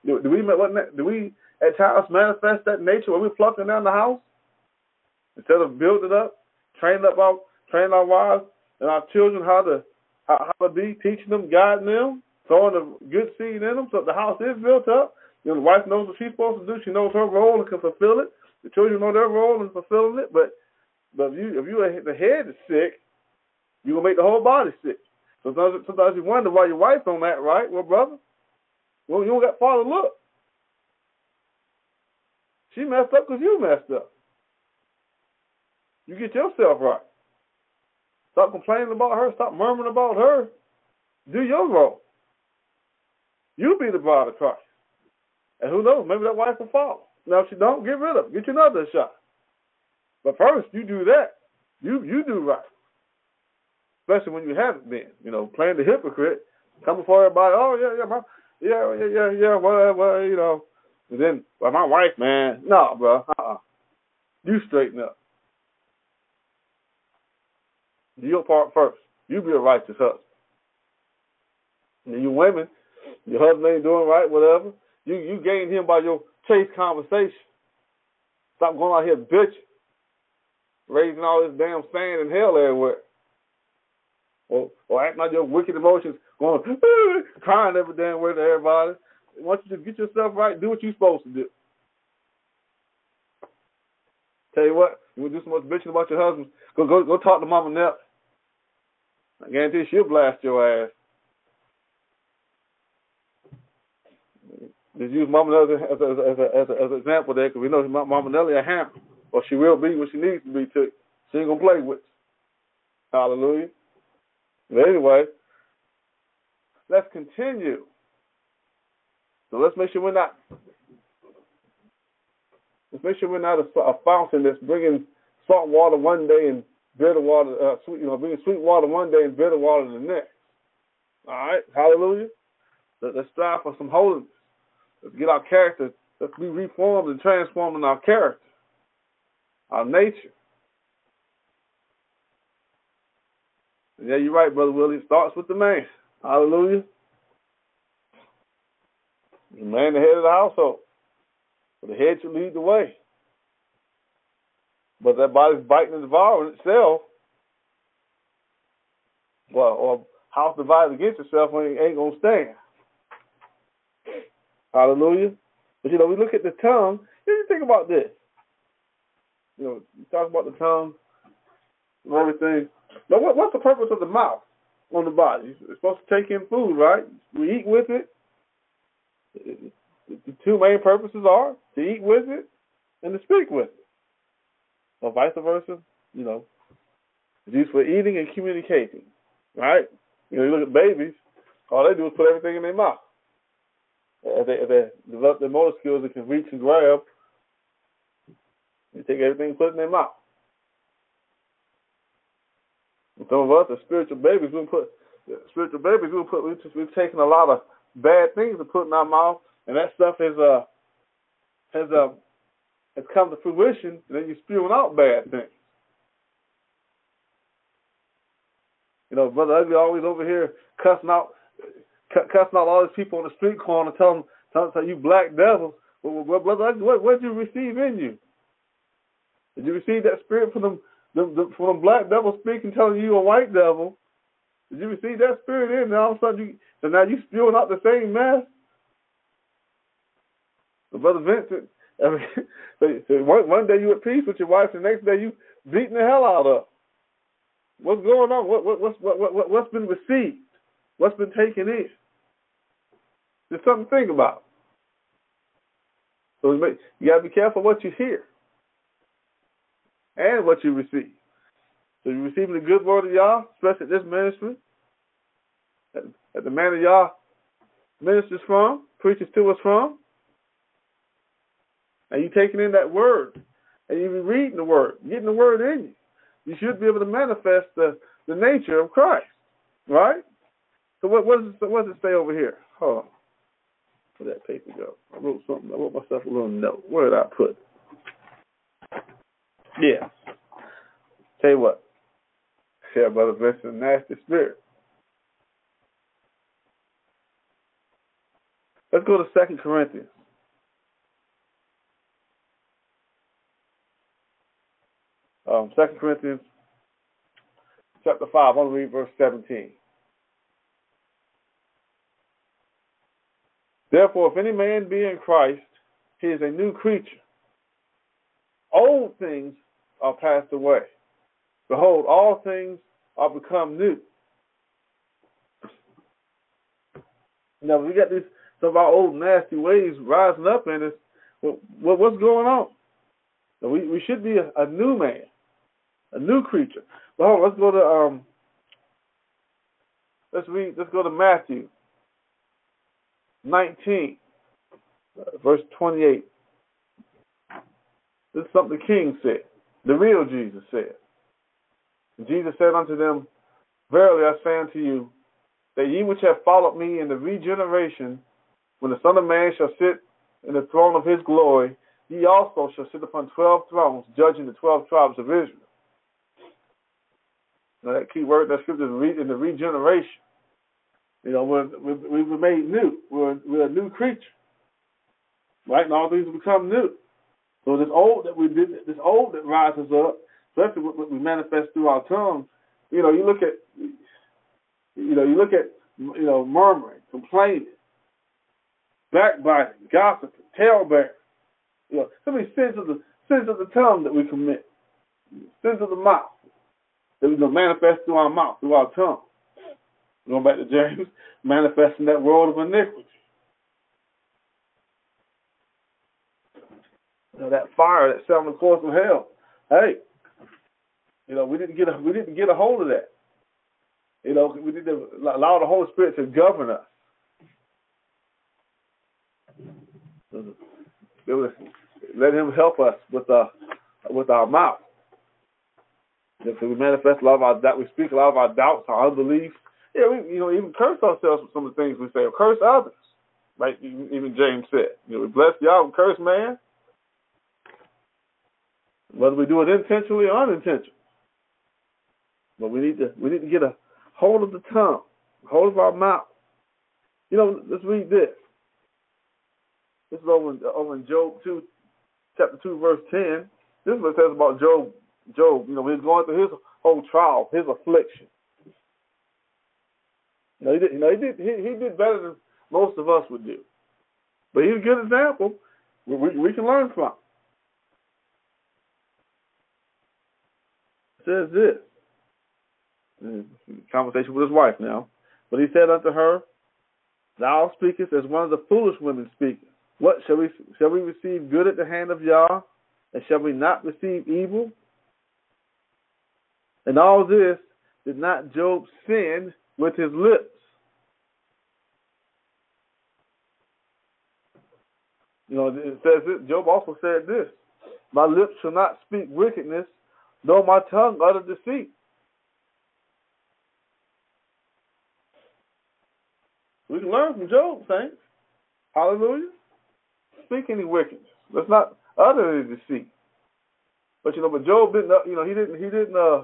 Do, do we do we at times manifest that nature when we're plucking down the house? Instead of building up, training up our training our wives and our children how to how, how to be, teaching them, guiding them, throwing the good seed in them so the house is built up. You know, the wife knows what she's supposed to do. She knows her role and can fulfill it. The children know their role and fulfilling it. But but if you if you the head is sick, you're gonna make the whole body sick. Sometimes sometimes you wonder why your wife don't act right. Well, brother, well you don't got to look. She messed up because you messed up. You get yourself right. Stop complaining about her. Stop murmuring about her. Do your role. You be the bride of Christ. And who knows, maybe that wife will follow. Now, if she don't, get rid of her. Get you another shot. But first, you do that. You you do right. Especially when you haven't been. You know, playing the hypocrite, coming before everybody. Oh yeah, yeah, my, yeah, yeah, yeah, yeah. Well, well, you know. And then, well, my wife, man, no, bro. Uh-uh. You straighten up. Do your part first. You be a righteous husband. And you women, your husband ain't doing right, whatever. You you gain him by your chase conversation. Stop going out here bitching, raising all this damn sand and hell everywhere. Or or acting like your wicked emotions, going crying every damn way to everybody. Once you just get yourself right, do what you're supposed to do. Tell you what, you do so much bitching about your husband, go go go talk to Mama Nell. I guarantee she'll blast your ass. Just use Mama Nelly as, as, as, as an example there, because we know Mama Nelly a hammer, or she will be when she needs to be too. She ain't gonna play with. Hallelujah. But anyway, let's continue. So let's make sure we're not. Let's make sure we're not a, a fountain that's bringing salt water one day and bitter water, uh, sweet, you know, bringing sweet water one day and bitter water the next. All right, hallelujah. Let, us strive for some holiness. Let's get our character. Let's be reformed and transformed in our character, our nature. And yeah, you're right, brother Willie. It starts with the man. Hallelujah. The man, the head of the household. But the head should lead the way. But that body's biting and devouring itself. Well, or house divided against itself ain't, ain't gonna stand. Hallelujah. But you know, we look at the tongue. You think about this. You know, you talk about the tongue and everything. But what, what's the purpose of the mouth on the body? It's supposed to take in food, right? We eat with it. the two main purposes are to eat with it and to speak with it. Or vice versa, you know, it's used for eating and communicating, right? You know, you look at babies, all they do is put everything in their mouth. If they, if they develop their motor skills, they can reach and grab. They take everything and put it in their mouth. And some of us are spiritual babies. We put spiritual babies. We put we just, we've taken a lot of bad things and put in our mouth, and that stuff is uh has uh has come to fruition, and then you're spewing out bad things. You know, brother Ugly always over here cussing out cussing out all these people on the street corner, telling them, telling them you black devils. Well, brother what what did you receive in you? Did you receive that spirit from them, from black devil speaking, telling you a white devil? Did you receive that spirit in? And all of a sudden, you, so now you spewing out the same mess. Brother Vincent, I mean, one, one day you at peace with your wife, the next day you beating the hell out of. Her. What's going on? What what what's what, what what's been received? What's been taken in? There's something to think about. So you gotta be careful what you hear and what you receive. So you're receiving the good word of Yah, especially this ministry, that, the man of Yah ministers from, preaches to us from. And you taking in that word, and you reading the word, getting the word in you. You should be able to manifest the, the nature of Christ, right? So what, does it, what does it say over here? On. Where that paper go? I wrote something. I wrote myself a little note. Where did I put? Yeah. Tell you what. Yeah, brother Vincent, nasty spirit. Let's go to Second Corinthians. Um, Second Corinthians chapter five. I want to read verse seventeen. Therefore, if any man be in Christ, he is a new creature. Old things are passed away. Behold, all things are become new. Now we got these some of our old nasty ways rising up in us. What, what's going on? we we should be a, a, new man, a new creature. Well, let's go to um. Let's read. Let's go to Matthew 19, verse 28. This is something the king said. The real Jesus said. Jesus said unto them, Verily I say unto you, that ye which have followed me in the regeneration, when the Son of Man shall sit in the throne of his glory, ye also shall sit upon twelve thrones, judging the twelve tribes of Israel. Now that key word that scripture is in the regeneration. You know, we're, we were made new. We're, we're a new creature. Right? And all things become new. So this old that we did, this old that rises up, especially what we manifest through our tongue. You know, you look at, you know, you look at, you know, murmuring, complaining, backbiting, gossiping, talebearing. You know, so many sins of the sins of the tongue that we commit, sins of the mouth that we manifest through our mouth, through our tongue. Going back to James, manifesting that world of iniquity. You know, that fire that set on the course of hell. Hey, you know, we didn't get a we didn't get a hold of that. You know, we need to allow the Holy Spirit to govern us. Mm-hmm. Let Him help us with our with our mouth. If we manifest a lot of our that we speak a lot of our doubts, our unbelief. Yeah, we you know even curse ourselves with some of the things we say, or curse others. Like even James said, you know, we bless y'all, curse man. Whether we do it intentionally or unintentionally. But we need to we need to get a hold of the tongue, hold of our mouth. You know, let's read this. This is over in, over in Job two, chapter two, verse ten. This is what it says about Job. Job, you know, he's going through his whole trial, his affliction. Know, he did. Know, he did. He, he did better than most of us would do. But he's a good example. We, we, we can learn from. It says this conversation with his wife now. But he said unto her, Thou speakest as one of the foolish women speaketh. What shall we shall we receive good at the hand of Yah, and shall we not receive evil? And all this did not Job sin with his lips. You know, it says it, Job also said this My lips shall not speak wickedness, nor my tongue utter deceit. We can learn from Job, saints. Hallelujah. Speak any wickedness. Let's not utter any deceit. But you know, but Job didn't. You know, he didn't. He didn't. Uh,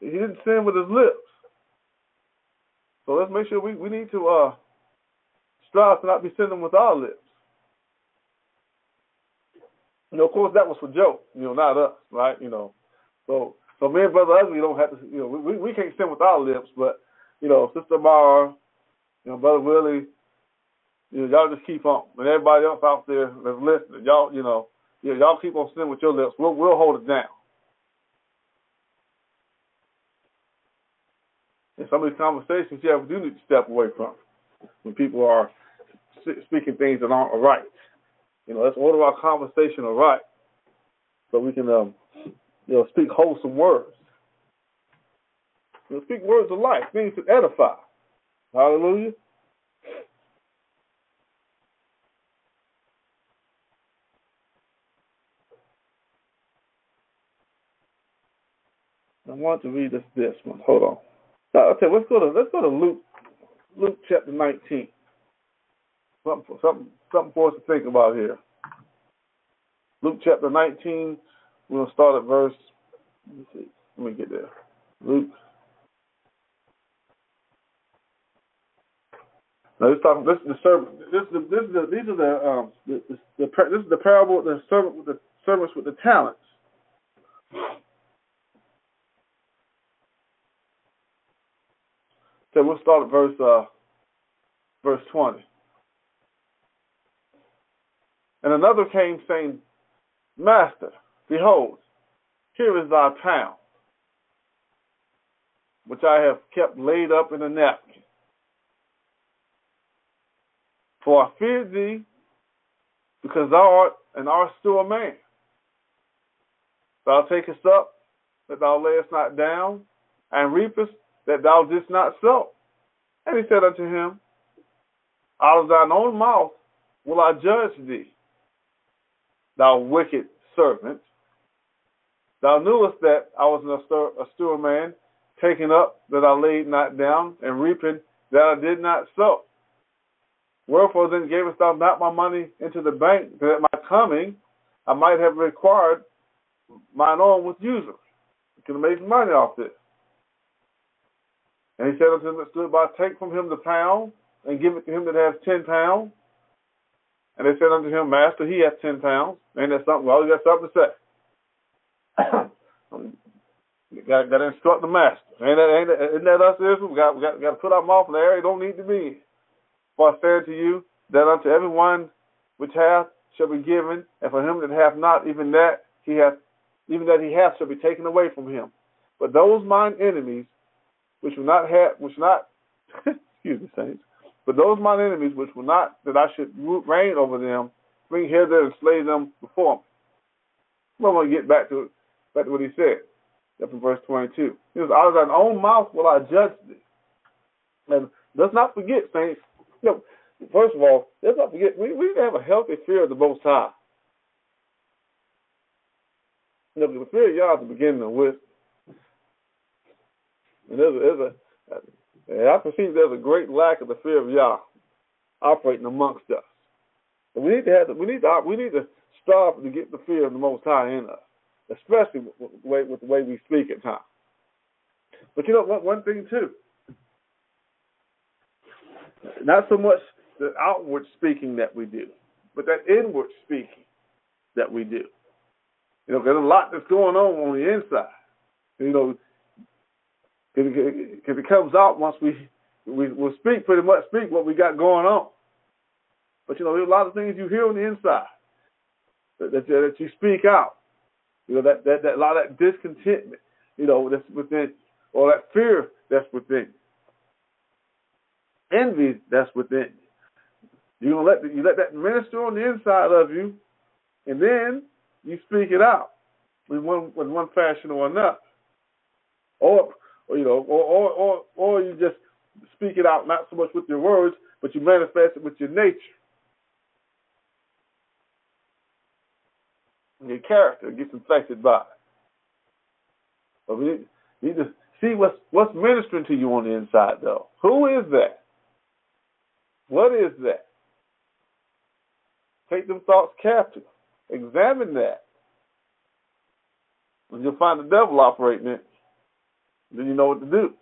he didn't sin with his lips. So let's make sure we, we need to uh, strive to not be sinning with our lips. You know, of course, that was for Job. You know, not us, right? You know, so so me and brother Ugly don't have to. You know, we we can't sin with our lips, but you know, Sister Mara, you know, brother Willie, you know, y'all just keep on. And everybody else out there that's listening, y'all, you know, yeah, y'all keep on sinning with your lips. We'll we'll hold it down. And some of these conversations, yeah, we do need to step away from when people are speaking things that aren't right. You know, let's order our conversation right so we can, um, you know, speak wholesome words. You know, speak words of life, things to edify. Hallelujah. I want to read this this one. Hold on. Okay, let's go to let's go to Luke Luke chapter nineteen. Something something something for us to think about here. Luke chapter nineteen. We're gonna start at verse. Let me. Let me get there. Luke. Now this talking. This is the servant. This is the, this is the, these are the um the, the, the this is the parable of the servant with the servants with the talents. So we'll start at verse uh, verse twenty. And another came saying, Master, behold, here is thy pound, which I have kept laid up in a napkin. For I feared thee, because thou art an austere man. Thou takest up that thou layest not down, and reapest that thou didst not sow. And he said unto him, Out of thine own mouth will I judge thee, thou wicked servant. Thou knewest that I was an austere man, taking up that I laid not down, and reaping that I did not sow. Wherefore then gavest thou not my money into the bank, that at my coming I might have required mine own with usury. You can make money off this. And he said unto them that stood by, Take from him the pound, and give it to him that has ten pounds. And they said unto him, Master, he hath ten pounds. Ain't that something? Well, you got something to say. got, got to instruct the master. Ain't that, ain't that, isn't that us, Israel? We got, we got, got to put our mouth in the area don't need to be For I say unto you, that unto every one which hath shall be given, and for him that hath not, even that he hath, even that he hath shall be taken away from him. But those mine enemies which will not have, which not, excuse me, saints, but those mine enemies which will not that I should reign over them, bring hither and slay them before me. I'm going to get back to back to what he said. That's in verse 22. He says, out of thine own mouth will I judge thee. And let's not forget, saints, you know, first of all, let's not forget, we, we need to have a healthy fear of the Most High. You know, the fear of Yah beginning of wisdom. And there's there's a, I perceive there's a great lack of the fear of Yah operating amongst us. And we need to have, we need to, we need to strive to get the fear of the Most High in us, especially with, with, with the way we speak at times. But you know what? One thing too, not so much the outward speaking that we do, but that inward speaking that we do. You know, there's a lot that's going on on the inside. You know, because it comes out once we we will speak pretty much speak what we got going on. But you know, there's a lot of things you hear on the inside that that, that you speak out. You know that, that that a lot of that discontentment, you know, that's within, or that fear that's within, envy that's within. You gonna let the, you let that minister on the inside of you, and then you speak it out in one in one fashion or another, or, or you know, or, or or or you just speak it out not so much with your words, but you manifest it with your nature. Your character gets infected by it. But we need to see what's what's ministering to you on the inside though. Who is that? What is that? Take them thoughts captive. Examine that. And you'll find the devil operating it. Then you know what to do.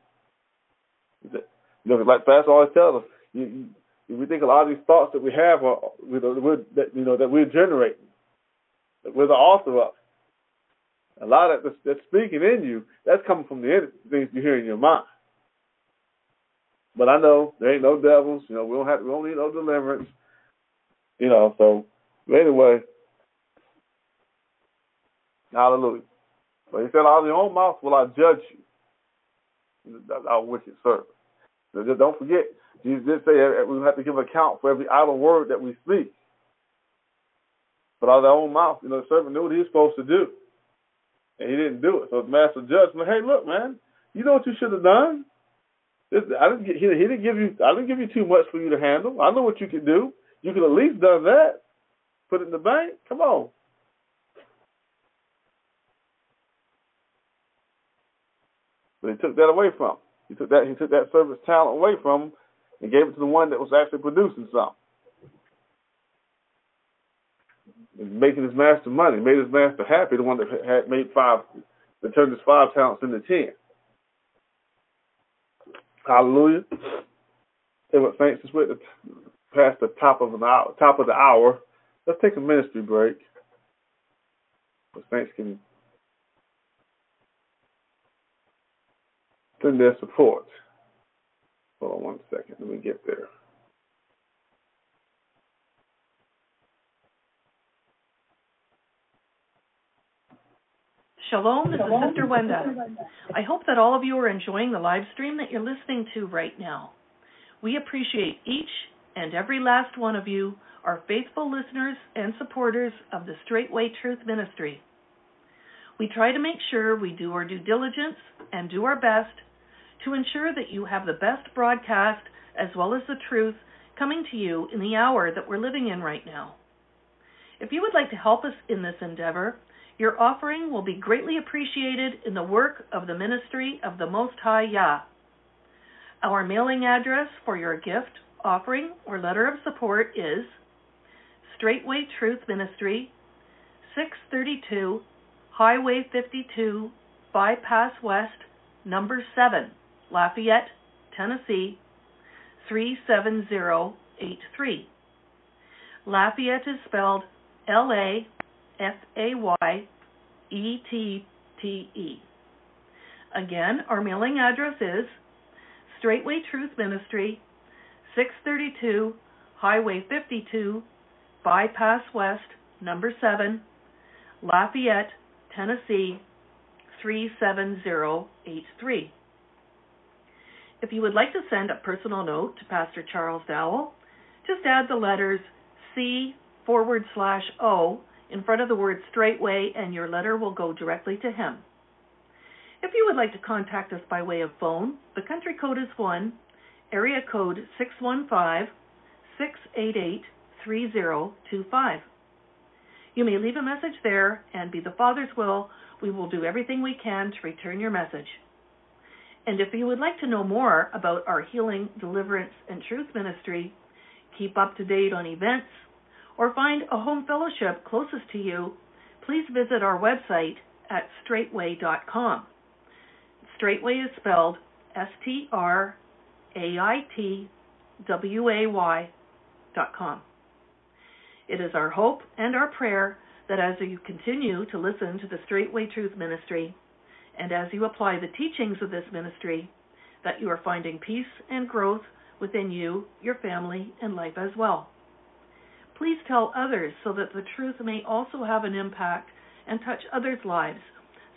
You know, like Pastor always tells us, you, you, we think a lot of these thoughts that we have are, we, we're, that, you know, that we're generating, that we're the author of. A lot of that's, that's speaking in you, that's coming from the things you hear in your mind. But I know there ain't no devils. You know, we don't have, we don't need no deliverance. You know, so anyway, hallelujah. But he said, out of your own mouth will I judge you. That's our wicked servant. So just don't forget, Jesus did say we have to give account for every idle word that we speak. But out of their own mouth, you know, the servant knew what he was supposed to do. And he didn't do it. So the master judged him, hey, look, man, you know what you should have done? This, I didn't get, he, he didn't give you I didn't give you too much for you to handle. I know what you could do. You could at least done that. Put it in the bank. Come on. But he took that away from him. He took that he took that servant's talent away from him and gave it to the one that was actually producing something. Making his master money, made his master happy, the one that had made five that turned his five talents into ten. Hallelujah. Say what saints is with past the top of an hour top of the hour. Let's take a ministry break. The saints can their support. Hold on one second. Let me get there. Shalom, this is Sister Wenda. I hope that all of you are enjoying the live stream that you're listening to right now. We appreciate each and every last one of you, our faithful listeners and supporters of the Straitway Truth Ministry. We try to make sure we do our due diligence and do our best to ensure that you have the best broadcast as well as the truth coming to you in the hour that we're living in right now. If you would like to help us in this endeavor, your offering will be greatly appreciated in the work of the ministry of the Most High Yah. Our mailing address for your gift, offering, or letter of support is Straitway Truth Ministry, 632 Highway 52, Bypass West, number 7, Lafayette, Tennessee 37083. Lafayette is spelled L A F A Y E T T E. Again, our mailing address is Straitway Truth Ministry, 632 Highway 52, Bypass West, number 7, Lafayette, Tennessee 37083. If you would like to send a personal note to Pastor Charles Dowell, just add the letters C forward slash O in front of the word straitway and your letter will go directly to him. If you would like to contact us by way of phone, the country code is 1, area code 615 688 3025. You may leave a message there, and be the Father's will, we will do everything we can to return your message. And if you would like to know more about our healing, deliverance, and truth ministry, keep up to date on events, or find a home fellowship closest to you, please visit our website at straitway.com. Straitway is spelled S T R A I T W A Y dot com. It is our hope and our prayer that as you continue to listen to the Straitway Truth Ministry, and as you apply the teachings of this ministry, that you are finding peace and growth within you, your family, and life as well. Please tell others so that the truth may also have an impact and touch others' lives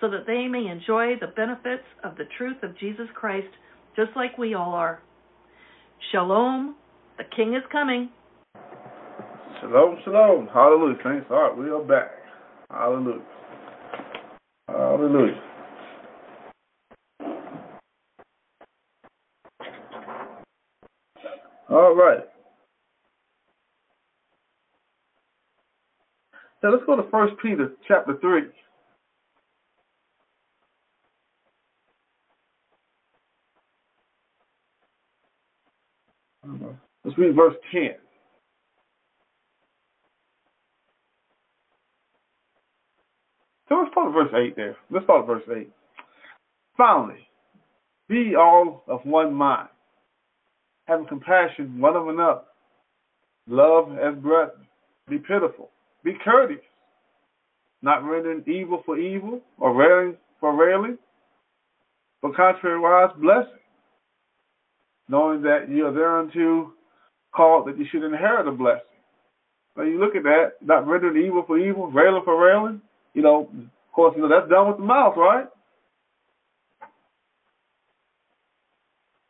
so that they may enjoy the benefits of the truth of Jesus Christ just like we all are. Shalom, the King is coming. Shalom, shalom. Hallelujah, saints. All right, we are back. Hallelujah. Hallelujah. All right. Now let's go to First Peter chapter three. Let's read verse ten. So let's start at verse 8 there. Let's start at verse 8. Finally, be all of one mind, having compassion one of another. Love as brethren. Be pitiful. Be courteous, not rendering evil for evil or railing for railing, but contrariwise blessing, knowing that you are thereunto called that you should inherit a blessing. Now you look at that, not rendering evil for evil, railing for railing, you know, of course, you know that's done with the mouth, right?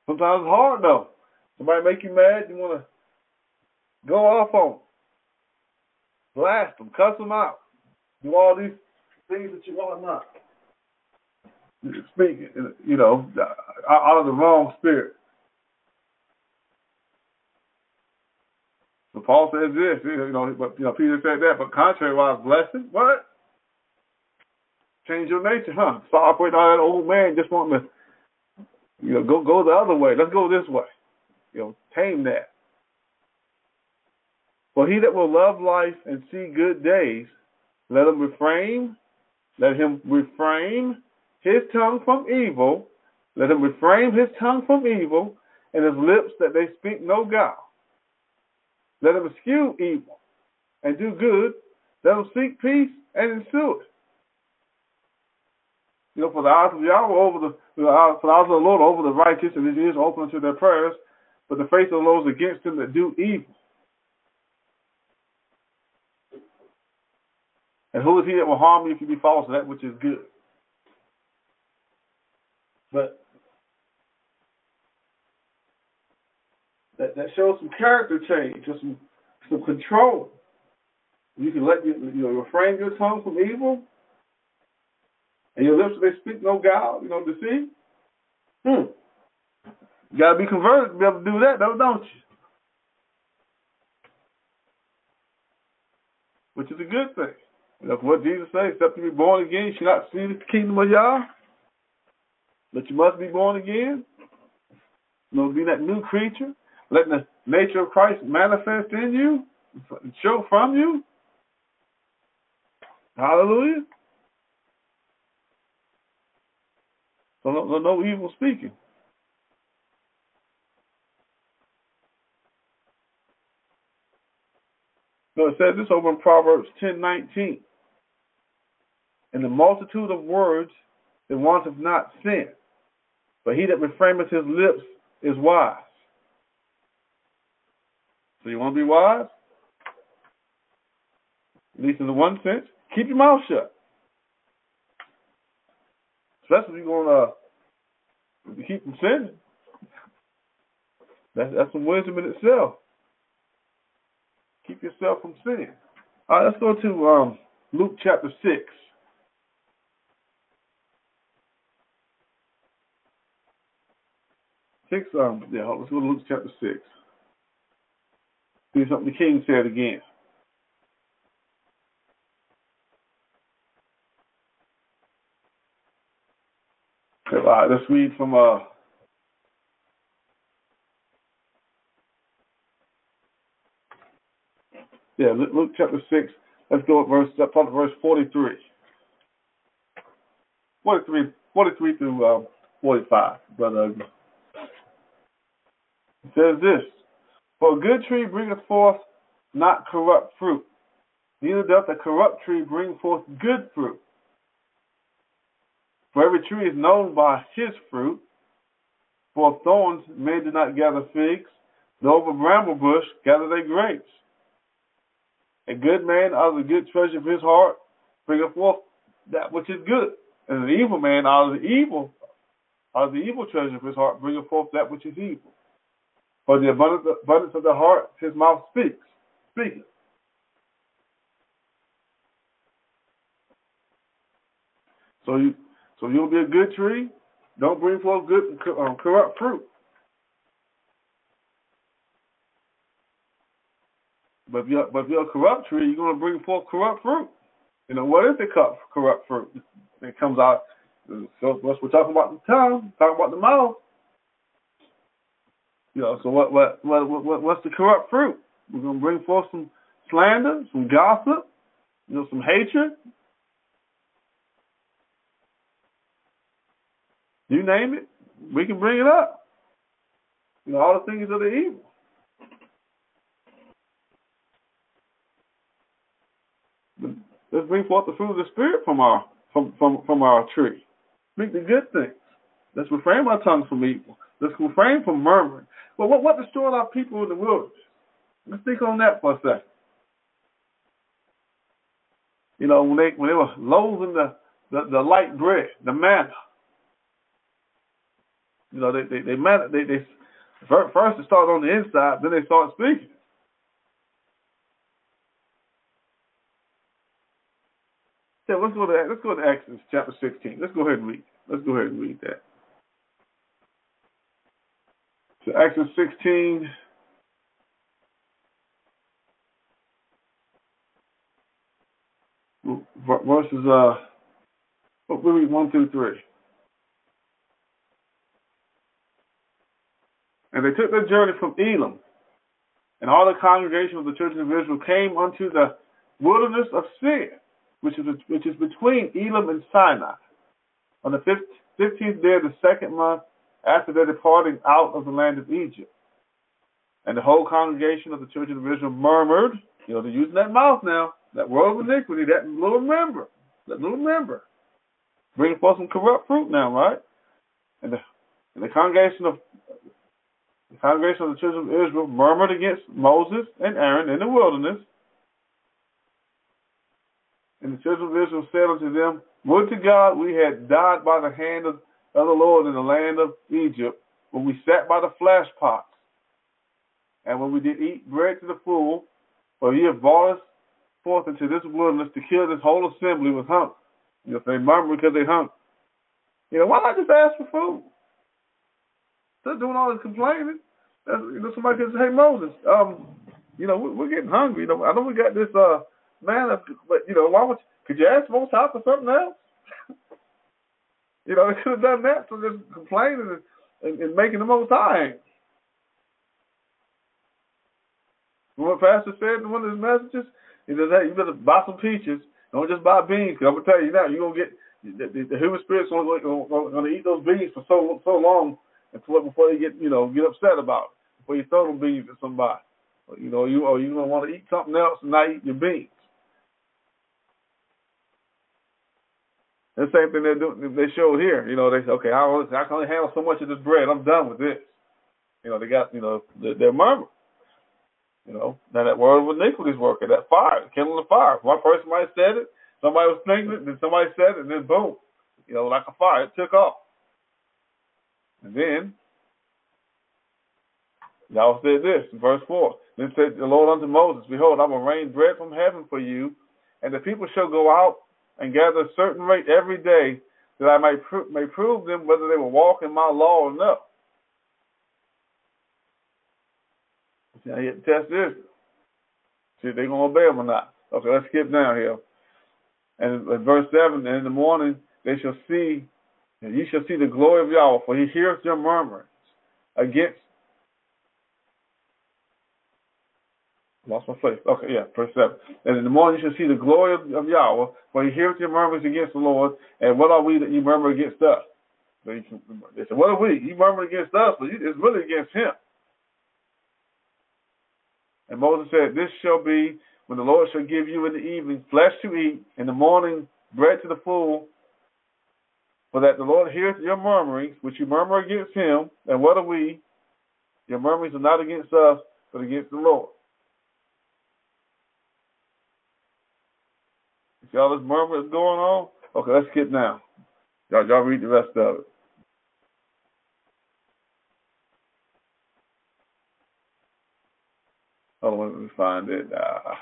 Sometimes it's hard though. Somebody make you mad, you want to go off on them, blast them, cuss them out, do all these things that you want not. Speak, you know, uh, out of the wrong spirit. So Paul says this, you know, but you know, Peter said that, but contrary wise blessing, what? Change your nature, huh? Stop operating all that old man just wanting to, you know, go go the other way. Let's go this way. You know, tame that. For he that will love life and see good days, let him refrain, let him refrain his tongue from evil, let him refrain his tongue from evil, and his lips that they speak no guile. Let him eschew evil and do good. Let him seek peace and ensue it. You know, for the eyes of Yahweh over the, for the eyes of the Lord over the righteous, and his ears open to their prayers, but the face of is against them that do evil. And who is he that will harm you if you be false to that which is good? But that, that shows some character change, just some some control. You can let you, you know refrain your tongue from evil, and your lips they speak no guile, you know, deceit. Hmm. You gotta be converted to be able to do that, though, don't you? Which is a good thing. That's what Jesus said, except to be born again, you should not see the kingdom of Yah. But you must be born again. You know, be that new creature, letting the nature of Christ manifest in you, show from you. Hallelujah. So no, no evil speaking. So it says this over in Proverbs ten nineteen. In the multitude of words there wanteth not sin, but he that refraineth his lips is wise. So you want to be wise? At least in the one sense, keep your mouth shut. Especially if you're going to keep from sinning. That's, that's some wisdom in itself. Keep yourself from sinning. All right, let's go to um, Luke chapter 6. Six, um, yeah, let's go to Luke chapter 6. See something the king said again. All right, let's read from uh, yeah, Luke chapter six. Let's go at verse up to verse forty-three. 43, 43 through um, 45, brother. It says this For a good tree bringeth forth not corrupt fruit, neither doth a corrupt tree bring forth good fruit. For every tree is known by his fruit. For thorns men do not gather figs, nor of a bramble bush gather they grapes. A good man out of the good treasure of his heart bringeth forth that which is good. And an evil man out of the evil, out of the evil treasure of his heart bringeth forth that which is evil. For the abundance of the heart, his mouth speaks, speaketh. So you, so you'll be a good tree. Don't bring forth good um, corrupt fruit. But if you're, but if you're a corrupt tree, you're going to bring forth corrupt fruit. You know, what is the corrupt fruit? It comes out, so we're talking about the tongue, talking about the mouth. You know, so what, what, what, what what's the corrupt fruit? We're going to bring forth some slander, some gossip, you know, some hatred. You name it, we can bring it up. You know, all the things of the evil. Let's bring forth the fruit of the spirit from our from from, from our tree. Speak the good things. Let's refrain our tongues from evil. Let's refrain from murmuring. But what what destroyed our people in the wilderness? Let's think on that for a second. You know, when they when they were loathing the, the, the light bread, the manna. You know, they they they, they, they first it started on the inside, then they started speaking. Yeah, let's go to let's go to Exodus chapter 16. Let's go ahead and read. Let's go ahead and read that. So Exodus 16. Verses uh, we'll read one through three. And they took their journey from Elim, and all the congregation of the children of Israel came unto the wilderness of Sin which is which is between Elim and Sinai, on the fifteenth day of the second month after their departing out of the land of Egypt. And the whole congregation of the children of Israel murmured, you know, they're using that mouth now, that word of iniquity, that little member, that little member, bringing forth some corrupt fruit now, right? And the, and the congregation of the congregation of the children of Israel murmured against Moses and Aaron in the wilderness and the children of Israel said unto them, Would to God we had died by the hand of, of the Lord in the land of Egypt, when we sat by the flesh pots, and when we did eat bread to the full, for ye have brought us forth into this wilderness to kill this whole assembly with hunger. You know, they murmur because they hunger. You know, why not just ask for food? They're doing all this complaining. That's, you know, somebody could say, "Hey Moses, um, you know, we're, we're getting hungry. You know, I know we got this uh man, but you know, why would could you ask Most High for something else? you know, they could have done that for just complaining and, and, and making the Most High. What Pastor said in one of his messages, he says, "Hey, you better buy some peaches. Don't just buy beans. Cause I'm gonna tell you now, you're gonna get the, the, the human spirit's gonna, gonna, gonna eat those beans for so so long before they get you know get upset about it. Before you throw them beans at somebody, you know, you or you gonna want to eat something else and not eat your beans. The same thing they do. They show here. You know, they say, okay, I, I can only handle so much of this bread. I'm done with this. You know, they got, you know, they're murmuring. You know, now that word of iniquity is working. That fire, kindling the fire. One person might have said it, somebody was thinking it, then somebody said it, and then boom, you know, like a fire, it took off. And then Yah said this in verse 4. Then said the Lord unto Moses, Behold, I will rain bread from heaven for you, and the people shall go out and gather a certain rate every day, that I may, pr- may prove them whether they will walk in my law or not. See, Now you test this. See if they're going to obey them or not. Okay, let's skip down here. And verse 7, and in the morning they shall see, and ye shall see the glory of Yahweh, for he heareth your murmurings against Lost my place. Okay, yeah, verse 7. And in the morning you shall see the glory of, of Yahweh, for he heareth your murmurs against the Lord, and what are we that you murmur against us? They said, What are we? You murmur against us, but it's really against him. And Moses said, This shall be when the Lord shall give you in the evening flesh to eat, in the morning bread to the full, for that the Lord heareth your murmurings, which you murmur against him. And what are we? Your murmurings are not against us, but against the Lord. See all this murmur is going on? Okay, let's skip now. Y'all, y'all read the rest of it. On, let me find it. Uh,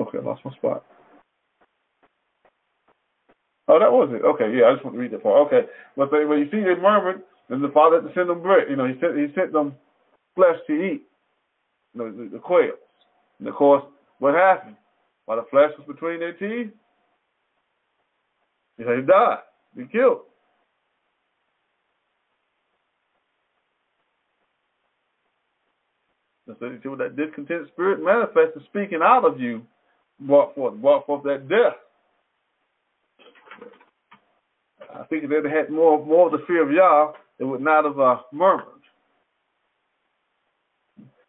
okay, I lost my spot. Oh, that was it. Okay, yeah, I just want to read that part. Okay, but they, when you see they murmured, and the father had to send them bread. You know, he sent he sent them flesh to eat. You know, the, the quails. And of course, what happened? While the flesh was between their teeth, he died. He killed. See what that discontent spirit manifested, speaking out of you, brought forth, brought forth that death. I think if they had more more of the fear of Yah, they would not have uh, murmured.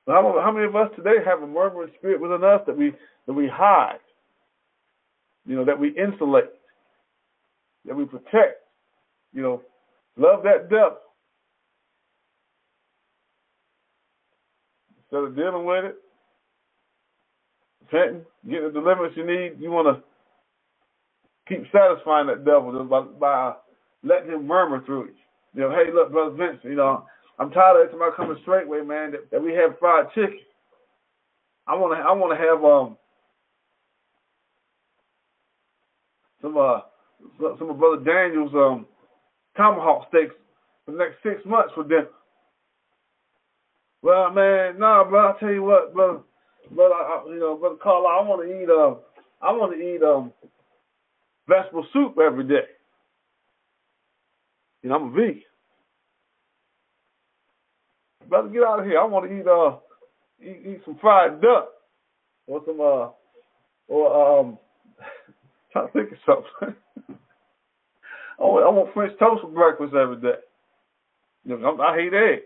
How, many of us today have a murmuring spirit within us that we that we hide, you know, that we insulate, that we protect, you know, love that depth instead of dealing with it, repenting, getting the deliverance you need. You want to keep satisfying that devil by, by letting him murmur through you. You know, hey, look, brother Vince, you know, I'm tired of it tomorrow coming Straitway, man. That, that we have fried chicken. I want to, I want to have um some uh some of brother Daniel's um tomahawk steaks for the next six months for dinner. Well, man, nah, bro. I tell you what, brother, brother, I, you know, brother Carl, I want to eat um, I want to eat um vegetable soup every day. You know, I'm a vegan. Brother, get out of here. I want to eat uh eat, eat some fried duck or some uh or um trying to think of something. I want, I want French toast for breakfast every day. You know, I hate eggs.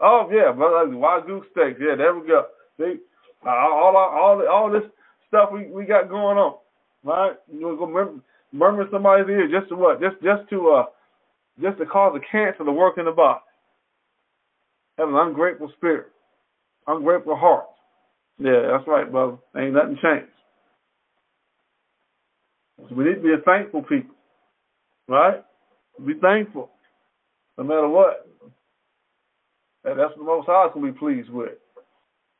Oh yeah, brother, wild goose steak. Yeah, there we go. See, all all all all this stuff we we got going on, right? You know, go murmur, murmur somebody's ear just to what? Just just to uh just to cause a cancer to work in the body. Have an ungrateful spirit, ungrateful heart. Yeah, that's right, brother. Ain't nothing changed. So we need to be a thankful people, right? Be thankful, no matter what. And that's what the Most High can be pleased with.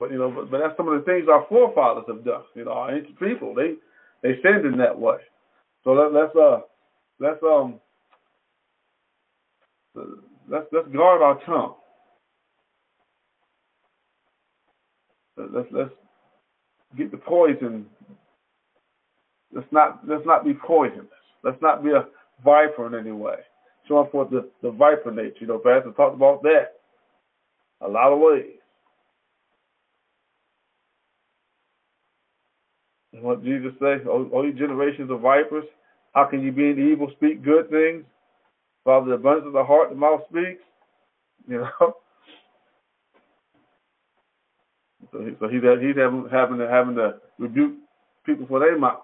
But you know, but, but that's some of the things our forefathers have done. You know, our ancient people they they sinned in that way. So let, let's uh let's um let's let's guard our tongue. Let's let's get the poison. Let's not let's not be poisonous. Let's not be a viper in any way. Showing forth the, the viper nature. You know, Pastor talked about that a lot of ways. And what Jesus say? Oh, oh, you generations of vipers, how can you be in the evil speak good things? Father, the abundance of the heart, the mouth speaks. You know. So, he, so he's he's having having to having to rebuke people for their mouth.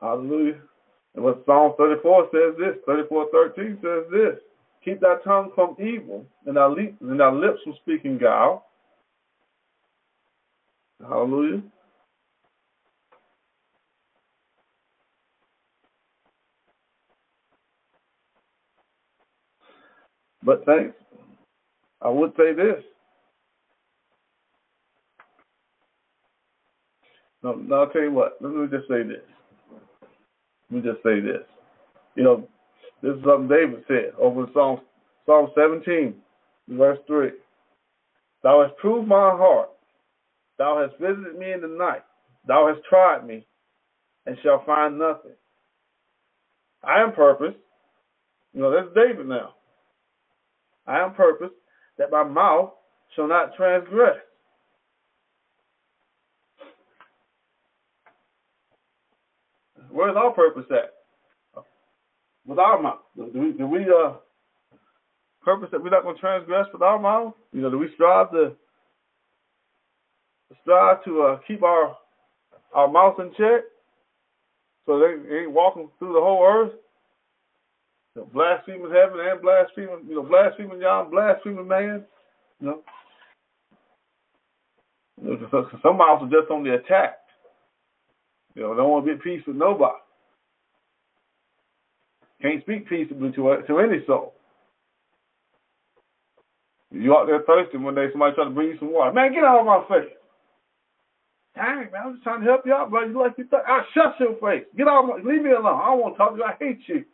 Hallelujah. And what Psalm 34 says this, 34:13 says this: Keep thy tongue from evil, and thy, lips, and thy lips from speaking guile. Hallelujah. But thanks, I would say this. No, no, I'll tell you what. Let me just say this. Let me just say this. You know, this is something David said over in Psalm, Psalm 17, verse 3. Thou hast proved my heart. Thou hast visited me in the night. Thou hast tried me and shall find nothing. I am purpose. You know, that's David now. I am purpose that my mouth shall not transgress. Where's our purpose at? With our mouth. Do we, do we uh, purpose that we're not going to transgress with our mouth? You know, do we strive to strive to uh, keep our our mouth in check so they ain't walking through the whole earth? You know, blaspheming heaven and blaspheming, you know, blaspheming John, blaspheming man. You know, some mouths are just on the attack. You know, don't want to be at peace with nobody. Can't speak peaceably to to any soul. You out there thirsty one day, somebody try to bring you some water. Man, get out of my face. Dang, man, I'm just trying to help you out, bro. You like you think? I shut your face. Get off. My, leave me alone. I don't want to talk to you. I hate you.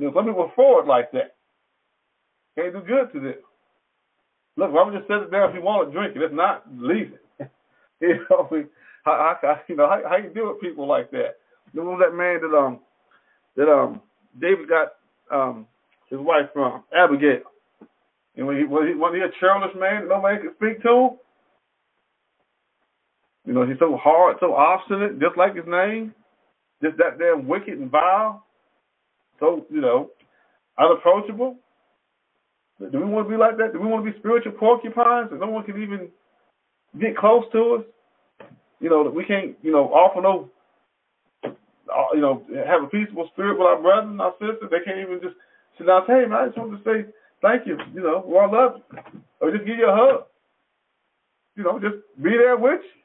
You know, some people are forward like that. Can't do good to them. Look, I'm just sit there if you want to drink it. If not, leave it. you know, how, how, you know, how, how you deal with people like that? There was that man that um that um David got um his wife from Abigail. And when he was he, was he a churlish man that nobody could speak to? You know, he's so hard, so obstinate, just like his name. Just that damn wicked and vile. So, you know, unapproachable. Do we want to be like that? Do we want to be spiritual porcupines and no one can even get close to us? You know, that we can't, you know, offer no, uh, you know, have a peaceable spirit with our brothers and our sisters. They can't even just sit down and say, hey, man, I just want to say thank you, you know, well, I love you. Or just give you a hug. You know, just be there with you.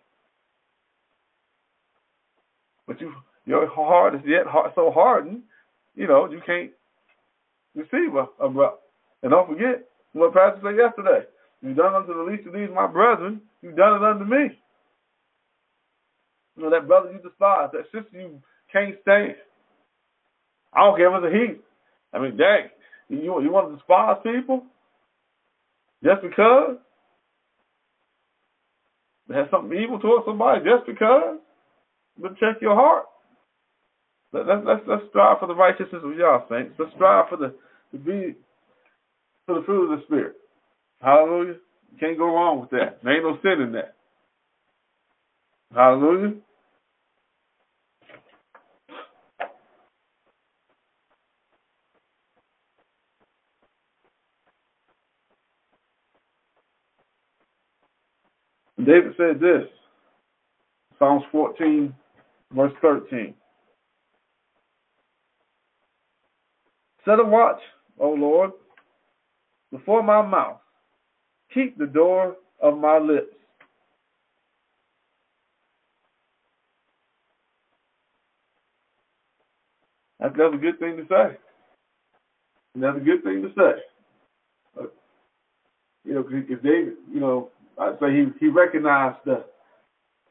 But you, your heart is yet so hardened, you know, you can't receive a, a brother. And don't forget what Pastor said yesterday. You've done unto the least of these, my brethren, you've done it unto me. You know, that brother you despise, that sister you can't stand. I don't care if it's a heat. I mean, dang, you, you want to despise people just because? They have something evil towards somebody just because? But check your heart. Let, us let's, let's strive for the righteousness of Yah, saints. Let's strive for the to be for the fruit of the Spirit. Hallelujah. Can't go wrong with that. There ain't no sin in that. Hallelujah. David said this, Psalms 14, verse 13. Set a watch, O Lord, before my mouth. Keep the door of my lips. That's, another good thing to say. Another good thing to say. Uh, you know, because David, you know, I'd say he he recognized the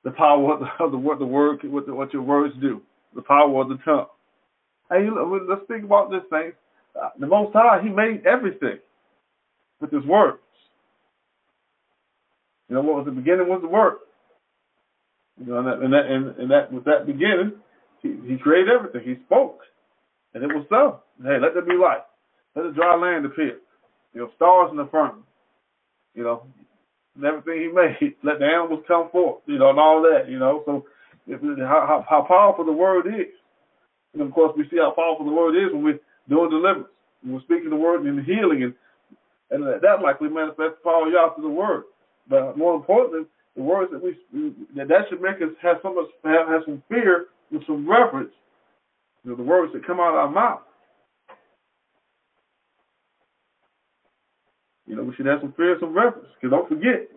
the power of the, of the what the word what the, what your words do, the power of the tongue. Hey, let's think about this thing. Uh, the Most High, He made everything with His words. You know what was the beginning was the word. You know, and that and that and, and that with that beginning, he, he created everything. He spoke, and it was so. Hey, let there be light. Let the dry land appear. You know, stars in the firmament. You know, and everything he made. Let the animals come forth, you know, and all that, you know. So how, how, how powerful the word is. And of course, we see how powerful the word is when we're doing deliverance, when we're speaking the word and healing, and and that likely manifests the power of Yah through the word. But more importantly, the words that we that that should make us have so much have, have some fear and some reverence. You know, the words that come out of our mouth. You know, we should have some fear, and some reverence. Because don't forget,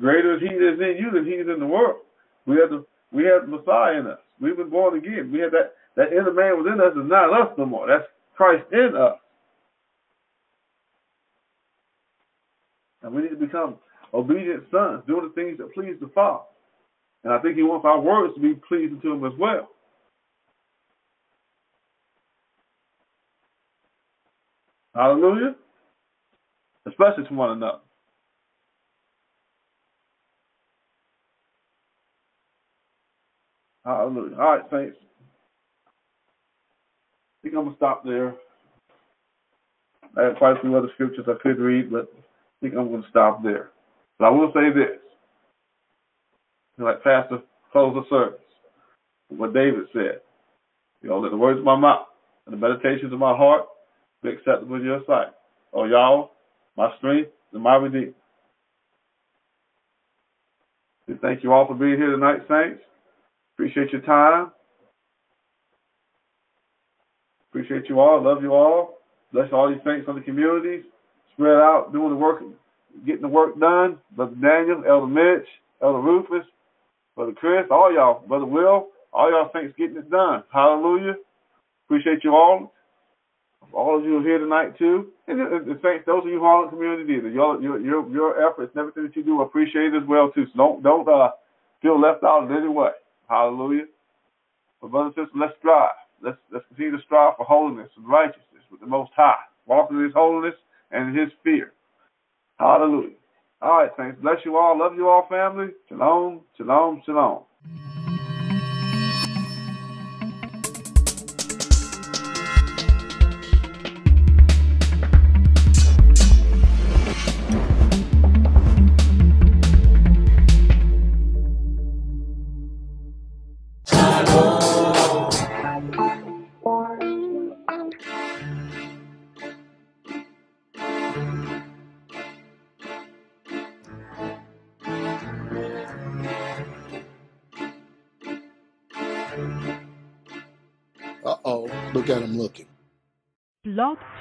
greater is He that is in you than He is in the world. We have the we have the Messiah in us. We've been born again. We have that that inner man within us is not us no more. That's Christ in us. And we need to become obedient sons, doing the things that please the Father. And I think He wants our words to be pleasing to Him as well. Hallelujah especially to one another. Hallelujah. All right, saints. Think I'm gonna stop there. I have quite a few other scriptures I could read, but I think I'm gonna stop there. But I will say this. Like Pastor close the service. What David said. You know, let the words of my mouth and the meditations of my heart be acceptable in your sight. Oh Yah, my strength, and my redeemer. Thank you all for being here tonight, saints. Appreciate your time. Appreciate you all. Love you all. Bless all these saints on the communities. Spread out, doing the work, getting the work done. Brother Daniel, Elder Mitch, Elder Rufus, Brother Chris, all y'all, Brother Will, all y'all saints getting it done. Hallelujah. Appreciate you all all of you here tonight too, and the saints, those of you who in the community, your your your efforts everything that you do, appreciate as well too. So don't don't uh feel left out in any way. Hallelujah. But brothers and sisters, let's strive. Let's let's continue to strive for holiness and righteousness with the Most High, walking in His holiness and His fear. Hallelujah. All right, thanks. Bless you all. Love you all, family. Shalom, shalom, shalom.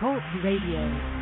Talk Radio.